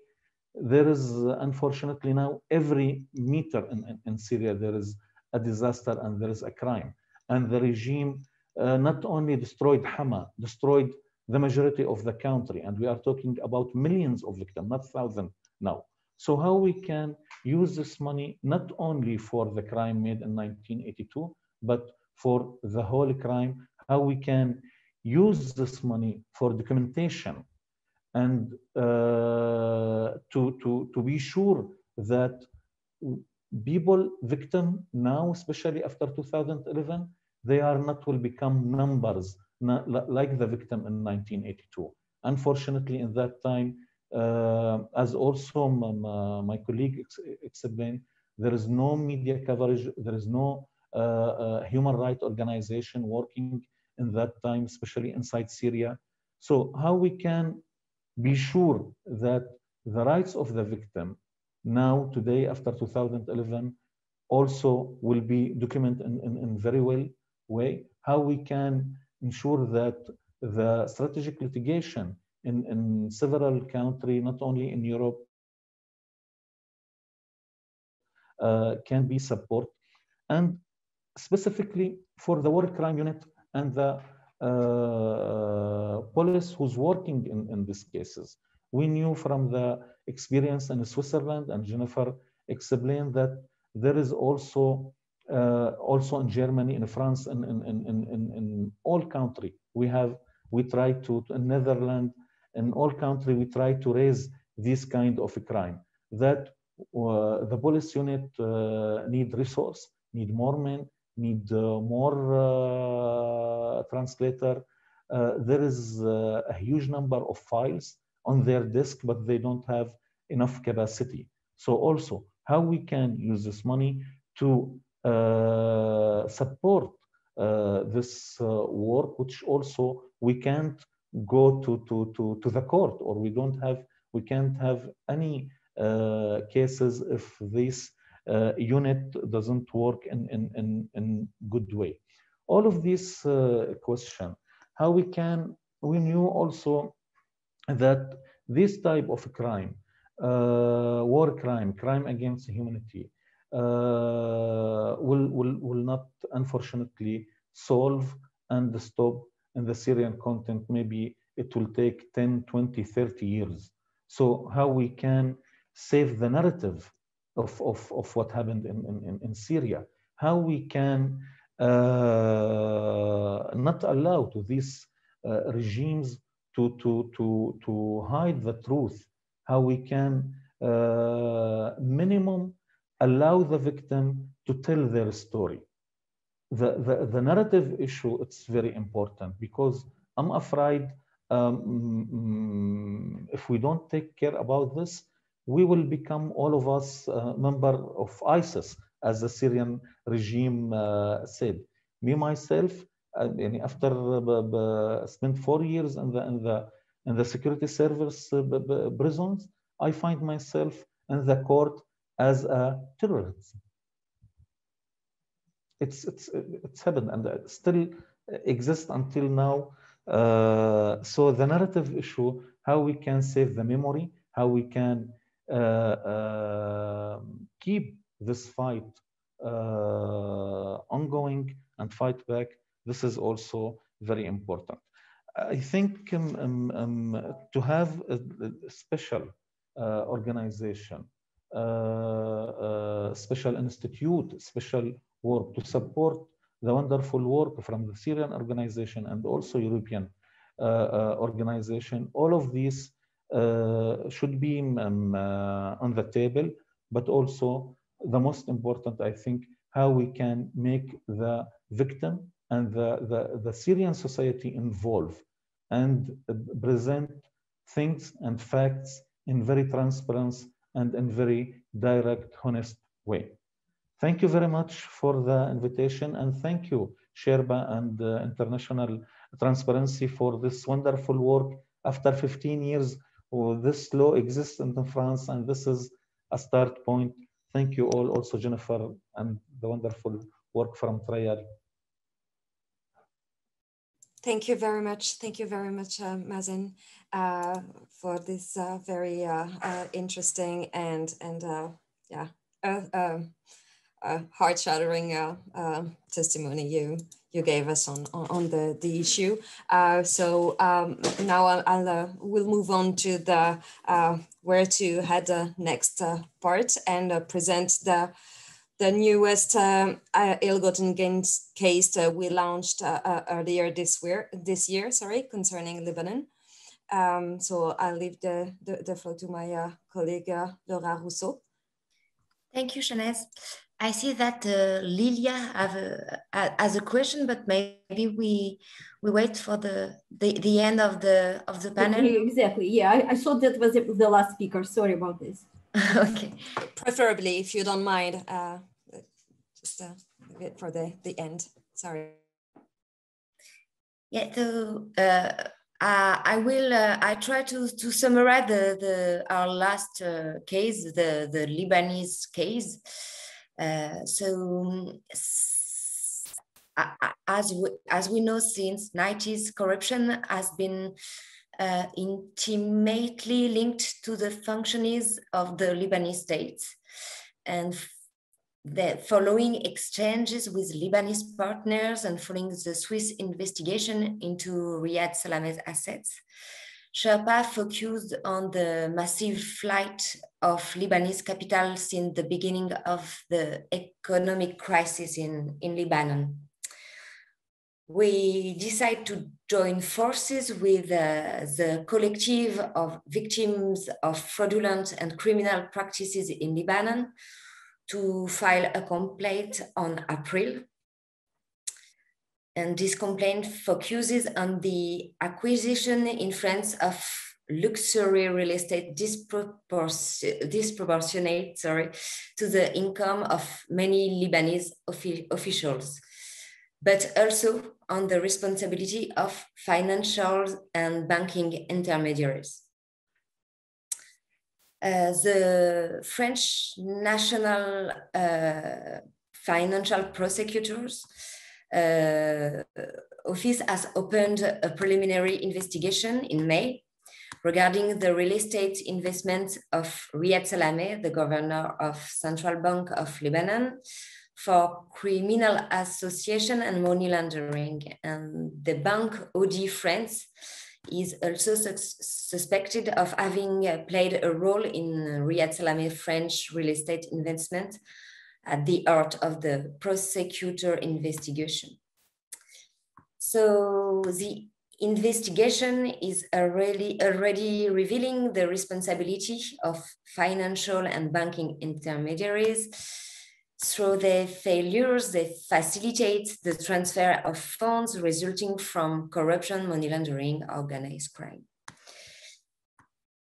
there is unfortunately now every meter in, in, in Syria, there is a disaster and there is a crime. And the regime uh, not only destroyed Hama, destroyed the majority of the country. And we are talking about millions of victims, not thousands now. So how we can use this money not only for the crime made in 1982, but for the whole crime, how we can use this money for documentation and uh, to, to, to be sure that people victim now, especially after 2011, they are not will become numbers not, like the victim in 1982. Unfortunately, in that time, uh, as also my, my colleague ex explained, there is no media coverage, there is no uh, uh, human rights organization working in that time, especially inside Syria. So how we can be sure that the rights of the victim now, today, after 2011, also will be documented in, in, in very well way, how we can ensure that the strategic litigation in, in several countries, not only in Europe, uh, can be support and specifically for the war crime unit and the uh, police who's working in, in these cases. We knew from the experience in Switzerland, and Jennifer explained that there is also uh, also in Germany, in France, and in, in, in, in, all country, we have we try to, in Netherlands, in all country, we try to raise this kind of a crime that uh, the police unit uh, need resource, need more men, need uh, more uh, translator. Uh, there is a huge number of files on their disk, but they don't have enough capacity. So also how we can use this money to uh, support uh, this uh, work, which also we can't go to, to, to, to the court or we don't have, we can't have any cases if this uh, unit doesn't work in, in, in, in good way. All of these uh, question, how we can, we knew also that this type of crime, uh, war crime, crime against humanity, uh, will, will, will not unfortunately solve and stop in the Syrian content. Maybe it will take 10, 20, 30 years. So how we can save the narrative of, of, of what happened in, in, in Syria, how we can uh, not allow to these uh, regimes to, to, to, to hide the truth, how we can uh, minimum allow the victim to tell their story. The, the, the narrative issue, it's very important because I'm afraid um, if we don't take care about this, we will become all of us uh, member of ISIS, as the Syrian regime uh, said. Me myself, uh, after uh, spent four years in the in the in the security service uh, prisons, I find myself in the court as a terrorist. It's it's it's happened and still exists until now. So the narrative issue, how we can save the memory, how we can keep this fight uh, ongoing and fight back, this is also very important. I think um, um, um, to have a, a special uh, organization, uh, uh, special institute, special work to support the wonderful work from the Syrian organization and also European organization. All of these uh, should be um, uh, on the table, but also the most important, I think, how we can make the victim and the, the, the Syrian society involved and present things and facts in very transparent and in very direct, honest way. Thank you very much for the invitation and thank you, Sherpa and uh, International Transparency for this wonderful work after 15 years this law exists in France, and this is a start point. Thank you all, also Jennifer, and the wonderful work from Trial. Thank you very much. Thank you very much, uh, Mazen, uh, for this uh, very uh, uh, interesting and and uh, yeah uh, heart-shattering uh, testimony you you gave us on on, on the the issue. Uh, so um, now I'll, I'll uh, we'll move on to the uh, where to head the next part and present the the newest ill-gotten gains case we launched earlier this year this year sorry concerning Lebanon. Um, so I'll leave the, the, the floor to my colleague Laura Rousseau. Thank you, Shanez. I see that uh, Lilia have a, has a question, but maybe we we wait for the the, the end of the of the panel. Exactly. Yeah, I, I thought that was the last speaker. Sorry about this. okay. Preferably, if you don't mind, uh, just uh, wait for the the end. Sorry. Yeah. So. Uh, uh, I will. Uh, I try to to summarize the the our last uh, case, the the Lebanese case. Uh, so, as we, as we know, since 90s, corruption has been uh, intimately linked to the functionings of the Lebanese state. And the following exchanges with Lebanese partners and following the Swiss investigation into Riyad Salameh's assets, Sherpa focused on the massive flight of Lebanese capital since the beginning of the economic crisis in, in Lebanon. We decided to join forces with uh, the collective of victims of fraudulent and criminal practices in Lebanon to file a complaint on April and this complaint focuses on the acquisition in France of luxury real estate disproportionate sorry, to the income of many Lebanese officials, but also on the responsibility of financial and banking intermediaries. Uh, the French national uh, financial prosecutors Uh, office has opened a preliminary investigation in May regarding the real estate investment of Riyad Salameh, the governor of Central Bank of Lebanon, for criminal association and money laundering. And the bank Audi France is also su suspected of having played a role in Riyad Salameh French real estate investment at the heart of the prosecutor investigation. So the investigation is already, already revealing the responsibility of financial and banking intermediaries. Through their failures, they facilitate the transfer of funds resulting from corruption, money laundering, organized crime.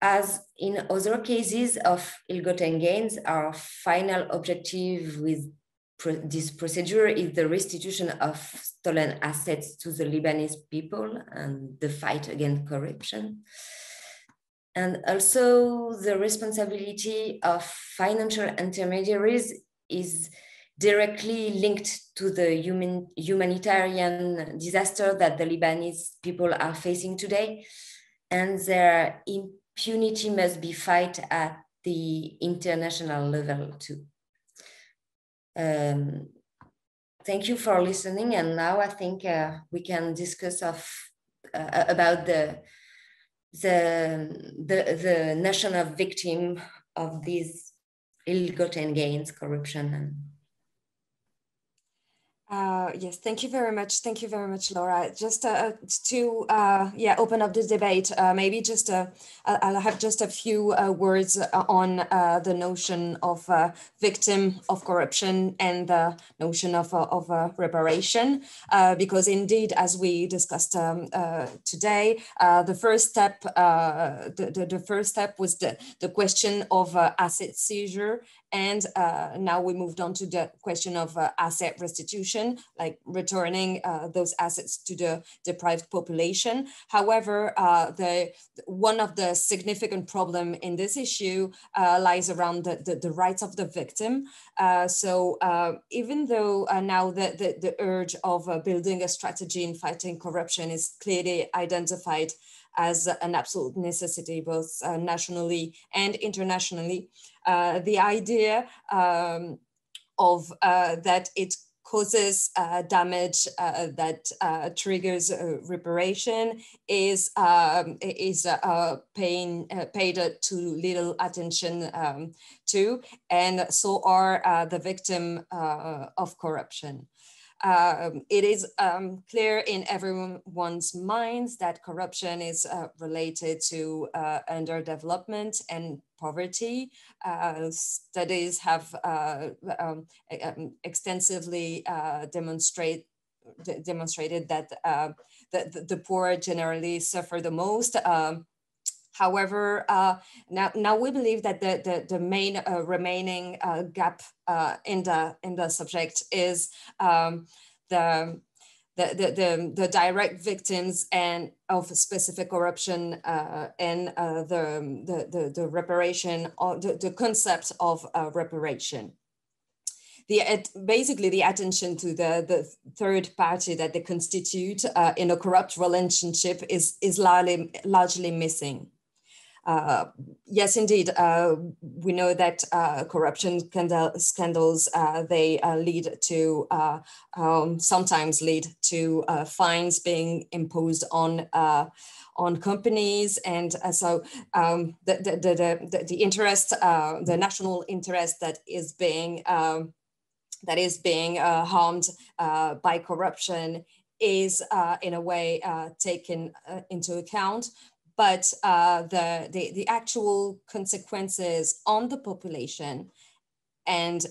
As in other cases of ill-gotten gains, our final objective with this procedure is the restitution of stolen assets to the Lebanese people and the fight against corruption. And also the responsibility of financial intermediaries is directly linked to the human, humanitarian disaster that the Lebanese people are facing today and their impunity must be fight at the international level too. Um, thank you for listening. And now I think uh, we can discuss of uh, about the the the the national victim of these ill-gotten gains, corruption, and uh, yes, thank you very much. Thank you very much, Laura. Just uh, to uh, yeah, open up the debate, uh, maybe just uh, I'll have just a few words on the notion of victim of corruption and the notion of of reparation, because indeed, as we discussed um, today, the first step the, the, the first step was the the question of asset seizure and uh, now we moved on to the question of uh, asset restitution, like returning uh, those assets to the deprived population. However, uh, the one of the significant problem in this issue uh, lies around the, the, the, rights of the victim. Uh, so even though now the, the, the, urge of building a strategy in fighting corruption is clearly identified as an absolute necessity, both uh, nationally and internationally. Uh, the idea um, of that it causes uh, damage uh, that uh, triggers reparation is um, is paying paid too little attention um, to, and so are the victim of corruption. Um, it is um, clear in everyone's minds that corruption is uh, related to uh, underdevelopment and poverty. Uh, studies have uh, um, um, extensively uh, demonstrate, demonstrated that uh, the, the, poor generally suffer the most. Um, However, uh, now, now we believe that the, the, the main uh, remaining uh, gap uh, in, the, in the subject is um, the, the, the, the, the, direct victims and of specific corruption uh, and uh, the, the, the, the, reparation, or the, the concept of reparation the basically the attention to the the third party that they constitute uh, in a corrupt relationship is is largely largely missing. Uh, yes, indeed, uh, we know that uh, corruption scandals, uh, they uh, lead to, um, sometimes lead to fines being imposed on on companies. And so um, the, the, the, the, the interest, the national interest that is being, that is being harmed by corruption is in a way taken into account but uh, the, the, the actual consequences on the population and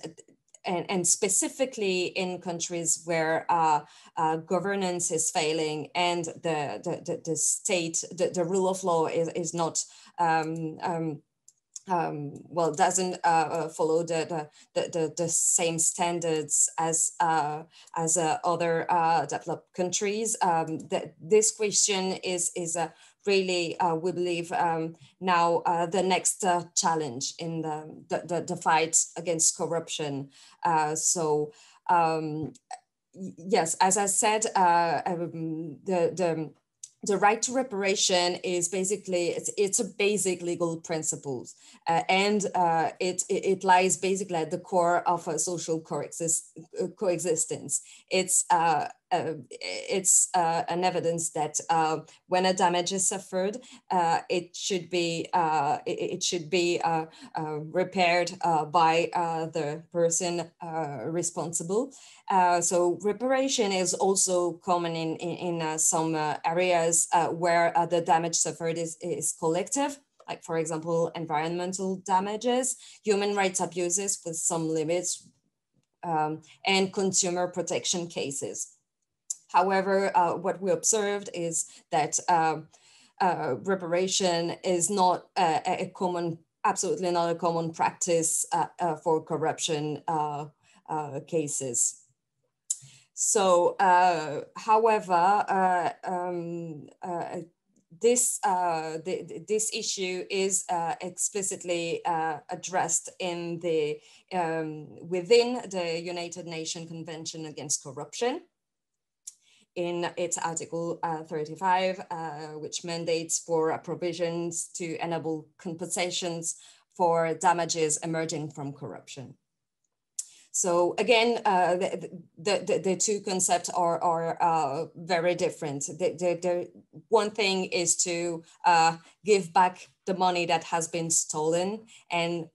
and, and, specifically in countries where uh, uh, governance is failing and the, the, the, the state, the, the, rule of law is, is not, um, um, um, well, doesn't uh, uh follow the, the, the, same standards as, uh, as uh, other developed countries. Um, the, this question is, is a really, uh, we believe, um, now uh, the next uh, challenge in the, the, the, the, fight against corruption. So, um, yes, as I said, um, the, the, the right to reparation is basically it's, it's a basic legal principles uh, and uh, it, it, it lies basically at the core of a social coexist, coexistence it's uh, uh, it's uh, an evidence that uh, when a damage is suffered, uh, it should be uh, it, it, should be uh, repaired by the person responsible. so reparation is also common in in, in some areas where the damage suffered is, is collective like for example, environmental damages, human rights abuses with some limits, um, and consumer protection cases. However, uh, what we observed is that um, uh, reparation is not a, a, common, absolutely not a common practice uh, uh for corruption uh, uh, cases. So, however, um, this the, this issue is explicitly addressed in the um, within the United Nations Convention Against Corruption in its Article uh, 35, uh, which mandates for provisions to enable compensations for damages emerging from corruption. So again, uh, the, the, the, two concepts are, are uh, very different. The, the, the, one thing is to uh, give back the money that has been stolen and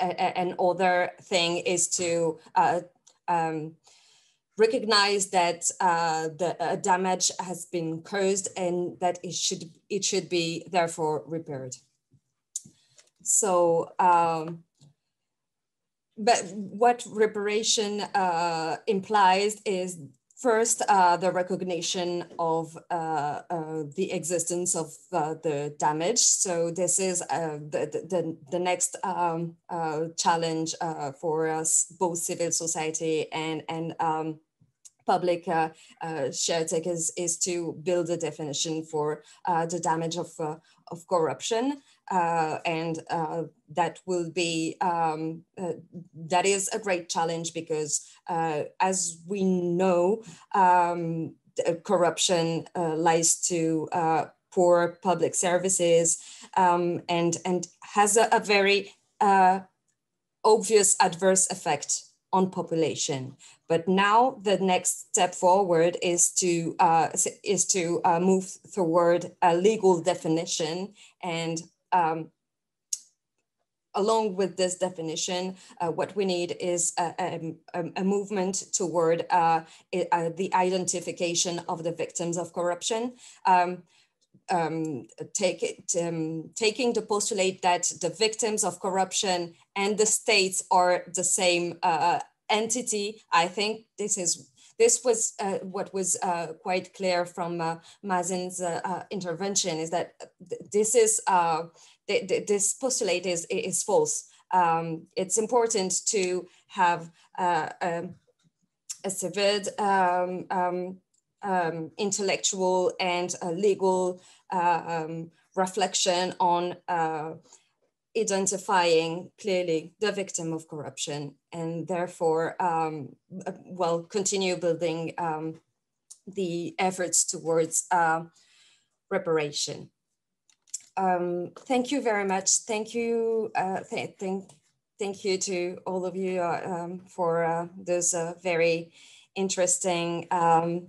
an other thing is to uh, um, recognize that uh, the uh, damage has been caused and that it should it should be therefore repaired. So, um, but what reparation uh, implies is first uh, the recognition of uh, uh, the existence of the damage. So this is the, the, the next um, challenge for us, both civil society and, and um, public uh, uh, tech is, is to build a definition for uh, the damage of, uh, of corruption. Uh, and uh, that will be, um, that is a great challenge because as we know, um, corruption lies to poor public services um, and, and has a, a very obvious adverse effect on population. But now the next step forward is to uh, is to uh, move toward a legal definition and um, along with this definition, uh, what we need is a, a, a movement toward uh, uh, the identification of the victims of corruption. Um, um, take it, um, taking the postulate that the victims of corruption and the states are the same uh, entity, I think this is this was uh, what was uh, quite clear from uh, Mazen's uh, uh, intervention is that this is uh, th th this postulate is is false. Um, it's important to have um, a severe um, um, um, intellectual and legal um, reflection on identifying clearly the victim of corruption and therefore, um, well, continue building um, the efforts towards uh, reparation. Um, thank you very much. Thank you. Uh, th thank, thank you to all of you uh, um, for uh, those uh, very interesting um,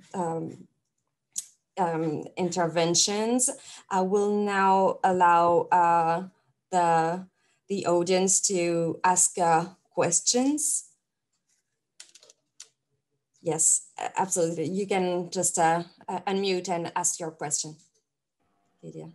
um, interventions. I will now allow uh, the, the audience to ask uh, questions. Yes, absolutely. You can just uh, uh, unmute and ask your question. Lydia.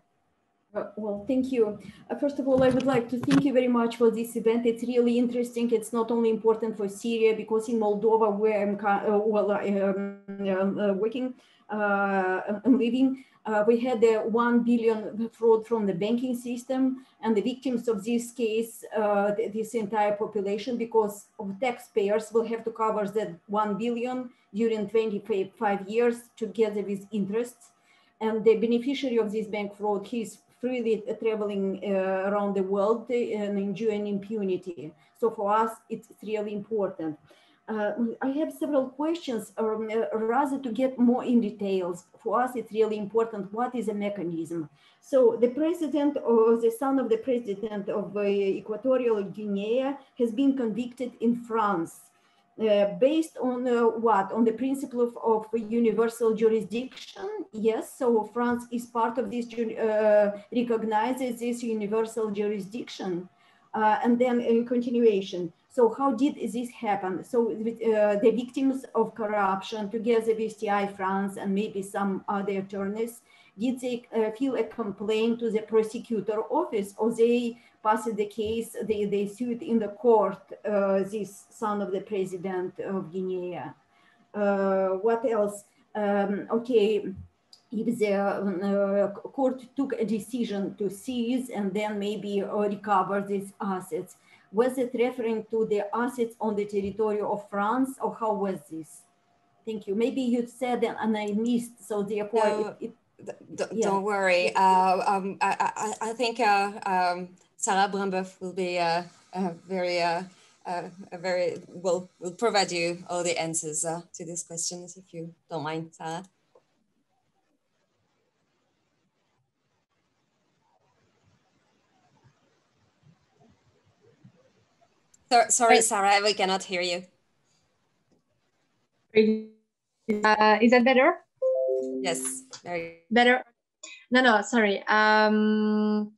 Uh, well, thank you. Uh, first of all, I would like to thank you very much for this event. It's really interesting. It's not only important for Syria, because in Moldova, where I'm uh, well, um, uh, working and living, uh, we had the 1 billion fraud from the banking system and the victims of this case, uh, this entire population, because of taxpayers will have to cover that 1 billion during 25 years together with interests. And the beneficiary of this bank fraud, he's freely traveling uh, around the world and enjoying impunity. So for us, it's really important. Uh, I have several questions, um, uh, rather to get more in details. For us, it's really important. What is a mechanism? So the president or the son of the president of uh, Equatorial Guinea has been convicted in France. Uh, based on uh, what? On the principle of, of, universal jurisdiction? Yes, so France is part of this, uh, recognizes this universal jurisdiction. and then in continuation, so how did this happen? So uh, the victims of corruption, together with TI France and maybe some other attorneys, did they uh, feel a complaint to the prosecutor office or they passed the case, they, they sued in the court, uh, this son of the president of Guinea. Uh, what else? Um, okay, if the uh, court took a decision to seize and then maybe recover these assets, was it referring to the assets on the territory of France or how was this? Thank you. Maybe you said and I missed, so therefore no, it, it, yeah. Don't worry. Uh, um, I, I, I, think uh, um, Sarah Brimbeuf will be uh, very, uh, uh, very will will provide you all the answers uh, to these questions if you don't mind, Sarah. Sorry, Sarah, we cannot hear you. Uh, is that better? Yes, very better. No, no, sorry. Um,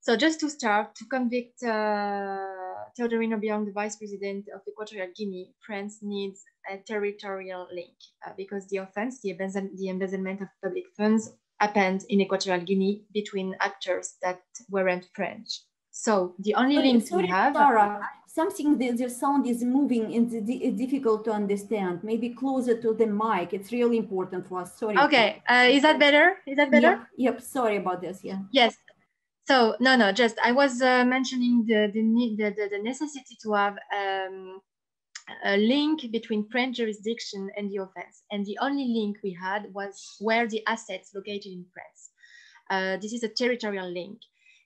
so just to start, to convict uh, Teodorino Obiang, the vice president of Equatorial Guinea, France needs a territorial link uh, because the offense, the, the embezzlement of public funds, happened in Equatorial Guinea between actors that weren't French. So the only okay, link sorry, we have. Sarah, something that the sound is moving and it's difficult to understand. Maybe closer to the mic. It's really important for us. Sorry. Okay. Uh, is that better? Is that better? Yep. yep. Sorry about this. Yeah. Yes. So no, no. Just I was uh, mentioning the the, the the necessity to have um, a link between French jurisdiction and the offense, and the only link we had was where the assets located in France. Uh, this is a territorial link.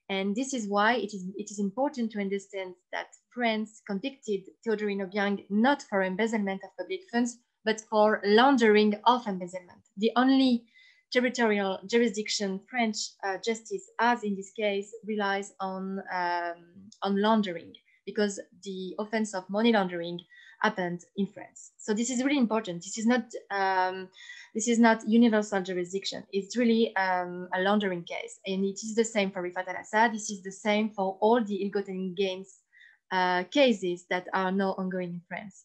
And this is why it is, it is important to understand that France convicted Teodorino Obiang not for embezzlement of public funds, but for laundering of embezzlement. The only territorial jurisdiction French uh, justice has in this case relies on, um, on laundering because the offense of money laundering happened in France. So this is really important. This is not um, this is not universal jurisdiction. It's really um, a laundering case, and it is the same for Rifat Al Assad. This is the same for all the ill-gotten gains uh, cases that are now ongoing in France.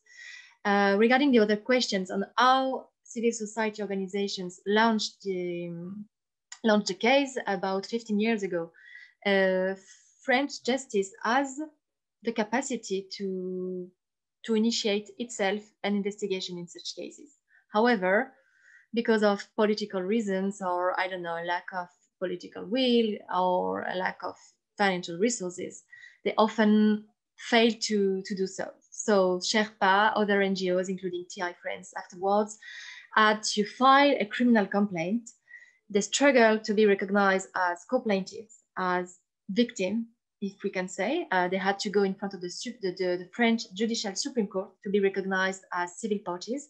Uh, regarding the other questions on how civil society organizations launched the launched the case about 15 years ago, uh, French justice has the capacity to, to initiate itself an investigation in such cases. However, because of political reasons or I don't know, lack of political will or a lack of financial resources, they often fail to, to do so. So Sherpa, other NGOs, including TI France afterwards, had to file a criminal complaint. They struggle to be recognized as co-plaintiffs, as victim, if we can say. Uh, they had to go in front of the, the, the, French Judicial Supreme Court to be recognized as civil parties.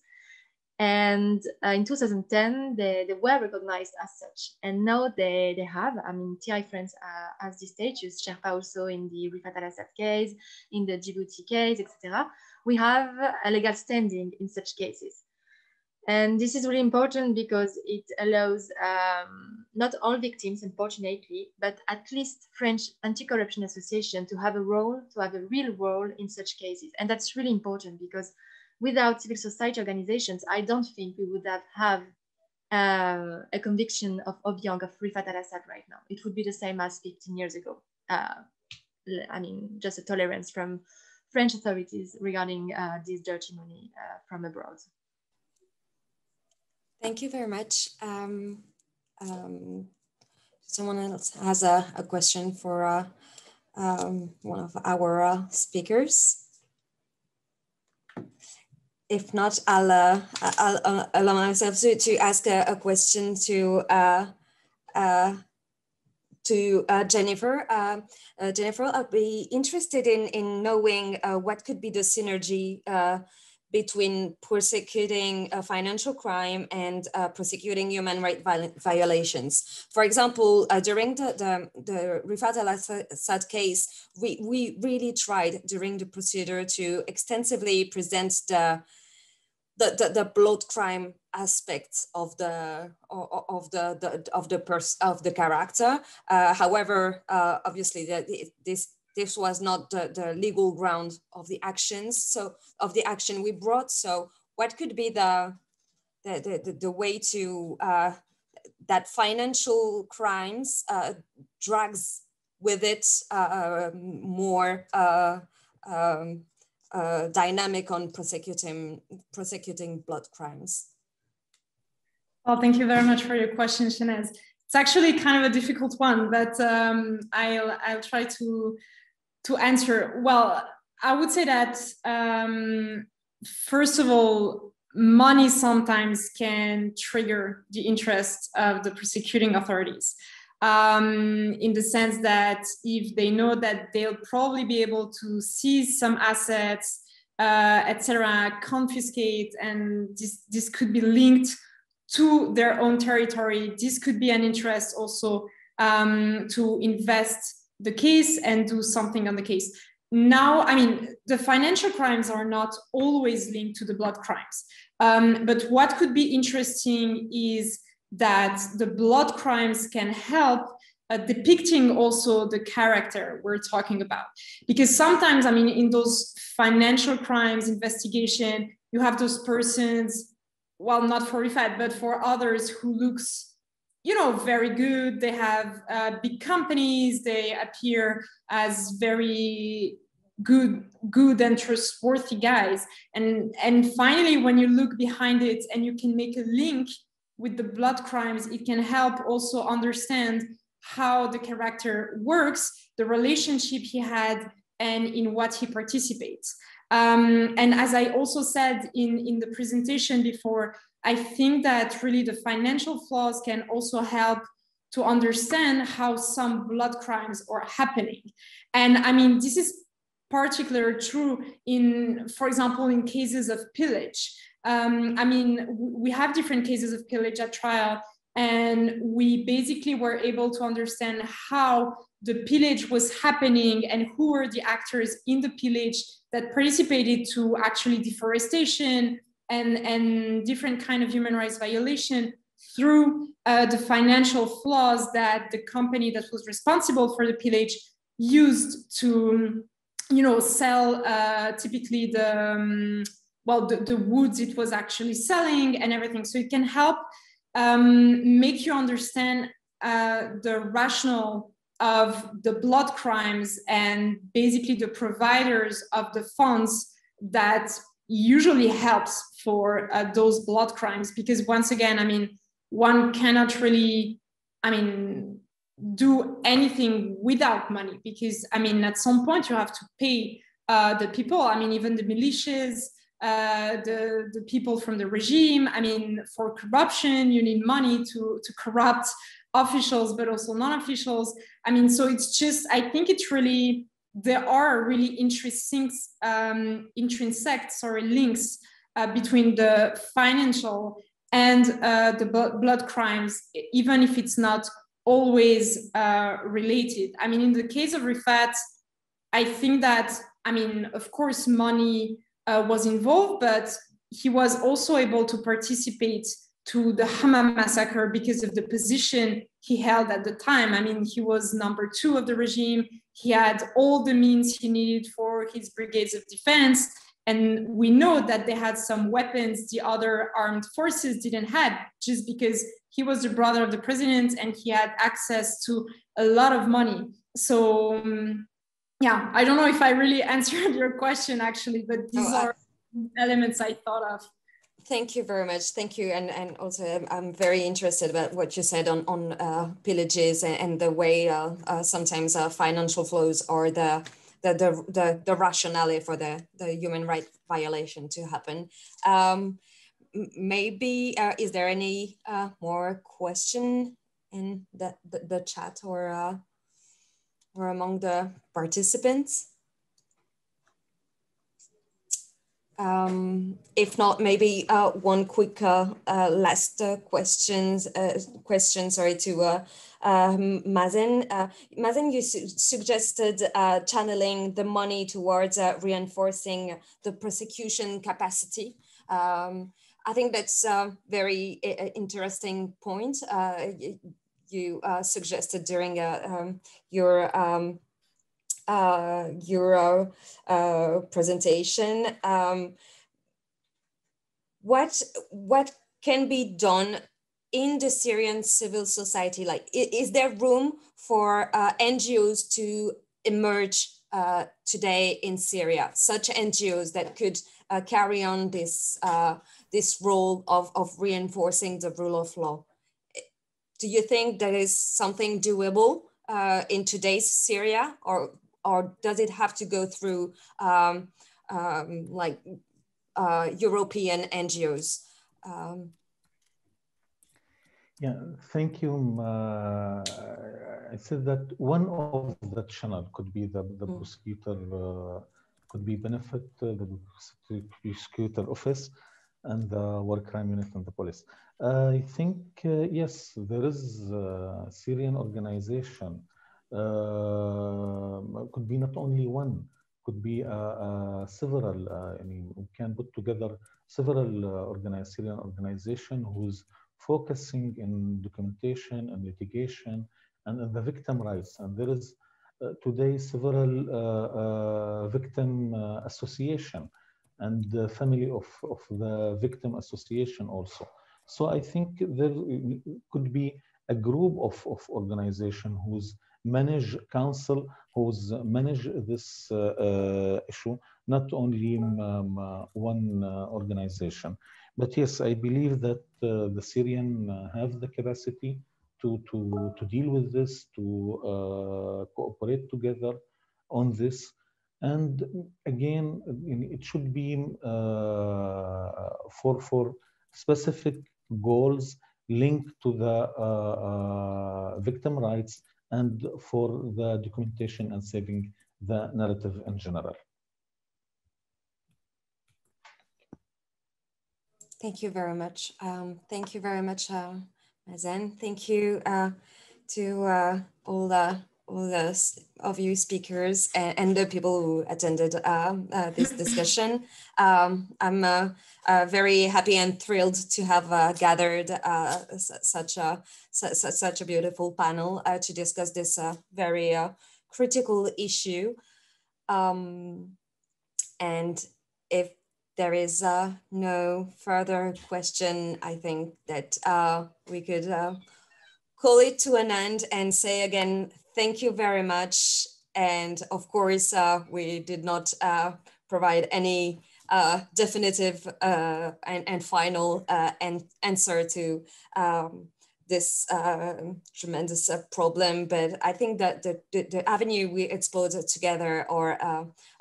And uh, in 2010, they, they were recognized as such. And now they, they have, I mean, TI France uh, has this status, Sherpa also in the Rifat Al Assad case, in the Djibouti case, etc. We have a legal standing in such cases. And this is really important because it allows um, not all victims, unfortunately, but at least French Anti-Corruption Association to have a role, to have a real role in such cases. And that's really important because without civil society organizations, I don't think we would have, have uh, a conviction of Obiang, of Rifat al-Assad right now. It would be the same as 15 years ago. Uh, I mean, just a tolerance from French authorities regarding uh, this dirty money uh, from abroad. Thank you very much. Um, um, someone else has a, a question for uh, um, one of our uh, speakers. If not, I'll, uh, I'll, allow myself to, to ask a, a question to uh, uh, to uh, Jennifer. Uh, uh, Jennifer, I'd be interested in, in knowing uh, what could be the synergy between prosecuting a financial crime and uh, prosecuting human rights violations. For example, uh, during the, the, the Rifat al-Assad case, we, we really tried during the procedure to extensively present the, the, the, the blood crime aspects of the of the, the of the pers of the character. Uh, however, uh, obviously, the, this this was not the, the legal ground of the actions so of the action we brought. So what could be the the the, the way to uh, that financial crimes uh, drags with it uh, more uh, um, uh, dynamic on prosecuting prosecuting blood crimes? Well thank you very much for your question Shanez it's actually kind of a difficult one, but um, I'll I'll try to to answer, well, I would say that um, first of all, money sometimes can trigger the interest of the prosecuting authorities. Um, in the sense that if they know that they'll probably be able to seize some assets, uh, etc., confiscate, and this, this could be linked to their own territory. This could be an interest also um, to invest the case and do something on the case. Now, I mean, the financial crimes are not always linked to the blood crimes. Um, but what could be interesting is that the blood crimes can help uh, depicting also the character we're talking about. Because sometimes, I mean, in those financial crimes investigation, you have those persons, well, not for Rifat, but for others who looks you know very good. They have uh, big companies. They appear as very good good and trustworthy guys. And and finally when you look behind it and you can make a link with the blood crimes it can help also understand how the character works the relationship he had and in what he participates. Um, and as i also said in in the presentation before I think that really the financial flaws can also help to understand how some blood crimes are happening. And I mean, this is particularly true in, for example, in cases of pillage. Um, I mean, we have different cases of pillage at Trial, and we basically were able to understand how the pillage was happening and who were the actors in the pillage that participated to actually deforestation and, and different kind of human rights violation through uh, the financial flaws that the company that was responsible for the pillage used to you know sell uh, typically the um, well the, the woods it was actually selling and everything. So it can help um, make you understand uh, the rationale of the blood crimes and basically the providers of the funds that usually helps for uh, those blood crimes because once again i mean one cannot really i mean do anything without money because i mean at some point you have to pay uh, the people i mean even the militias uh, the, the people from the regime. I mean for corruption you need money to, to corrupt officials but also non-officials. I mean so it's just i think it's really there are really interesting um, intrinsic sorry links uh, between the financial and uh, the blood crimes even if it's not always uh, related. I mean in the case of rifat i think that i mean of course money uh, was involved but he was also able to participate to the Hama massacre because of the position he held at the time. I mean, he was number two of the regime. He had all the means he needed for his brigades of defense. And we know that they had some weapons the other armed forces didn't have, just because he was the brother of the president and he had access to a lot of money. So, um, yeah, I don't know if I really answered your question actually, but these oh, are elements I thought of. Thank you very much. Thank you. And, and also I'm very interested about what you said on, on uh, pillages and, and, the way uh, uh, sometimes uh, financial flows are the, the, the, the, the rationale for the, the human right violation to happen. Um, maybe, uh, is there any uh, more question in the, the, the chat or, or among the participants? Um, if not, maybe uh, one quick uh, uh, last uh, questions uh, question. Sorry to uh, Mazen. Mazen, you su suggested channeling the money towards reinforcing the prosecution capacity. Um, I think that's a very interesting point. you suggested during um, your um, Euro uh, presentation. Um, what what can be done in the Syrian civil society? Like, is there room for uh, NGOs to emerge uh, today in Syria? Such NGOs that could uh, carry on this uh, this role of of reinforcing the rule of law. Do you think that is something doable uh, in today's Syria, or or does it have to go through um, um, like uh, European NGOs? Um, yeah, thank you. Uh, I said that one of the channel could be the, the mm. prosecutor, uh, could be benefit uh, the prosecutor office and the war crime unit and the police. I think, uh, yes, there is a Syrian organization could be not only one, could be uh, uh, several. I mean, we can put together several organized Syrian organization who's focusing in documentation and litigation and the victim rights. And there is uh, today several uh, uh, victim association and the family of, of the victim association also. So I think there could be a group of, of organization who's manage council who's manage this uh, uh, issue, not only um, uh, one organization. But yes, I believe that the Syrian have the capacity to, to, to deal with this, to cooperate together on this. And again, it should be uh, for, for specific goals linked to the uh, uh, victim rights and for the documentation and saving the narrative in general. Thank you very much. Um, thank you very much, uh, Mazen. Thank you uh, to uh, all the the of you speakers and, and the people who attended uh, uh, this discussion. Um, I'm uh, uh, very happy and thrilled to have uh, gathered uh, such a su such a beautiful panel to discuss this very critical issue. Um, and if there is no further question, I think that we could call it to an end and say again thank you very much. And of course, uh, we did not uh, provide any uh, definitive uh, and, and, final uh, an answer to um, this uh, tremendous problem. But I think that the, the, the avenue we explored together are,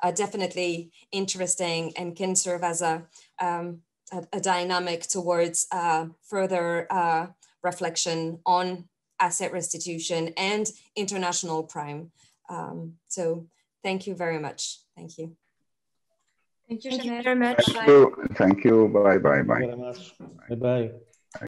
are definitely interesting and can serve as a, um, a, a, dynamic towards further reflection on asset restitution and international crime. Um, so thank you very much. Thank you. Thank you, Thank you very much. Thank you. Thank you. Bye bye bye. Bye bye.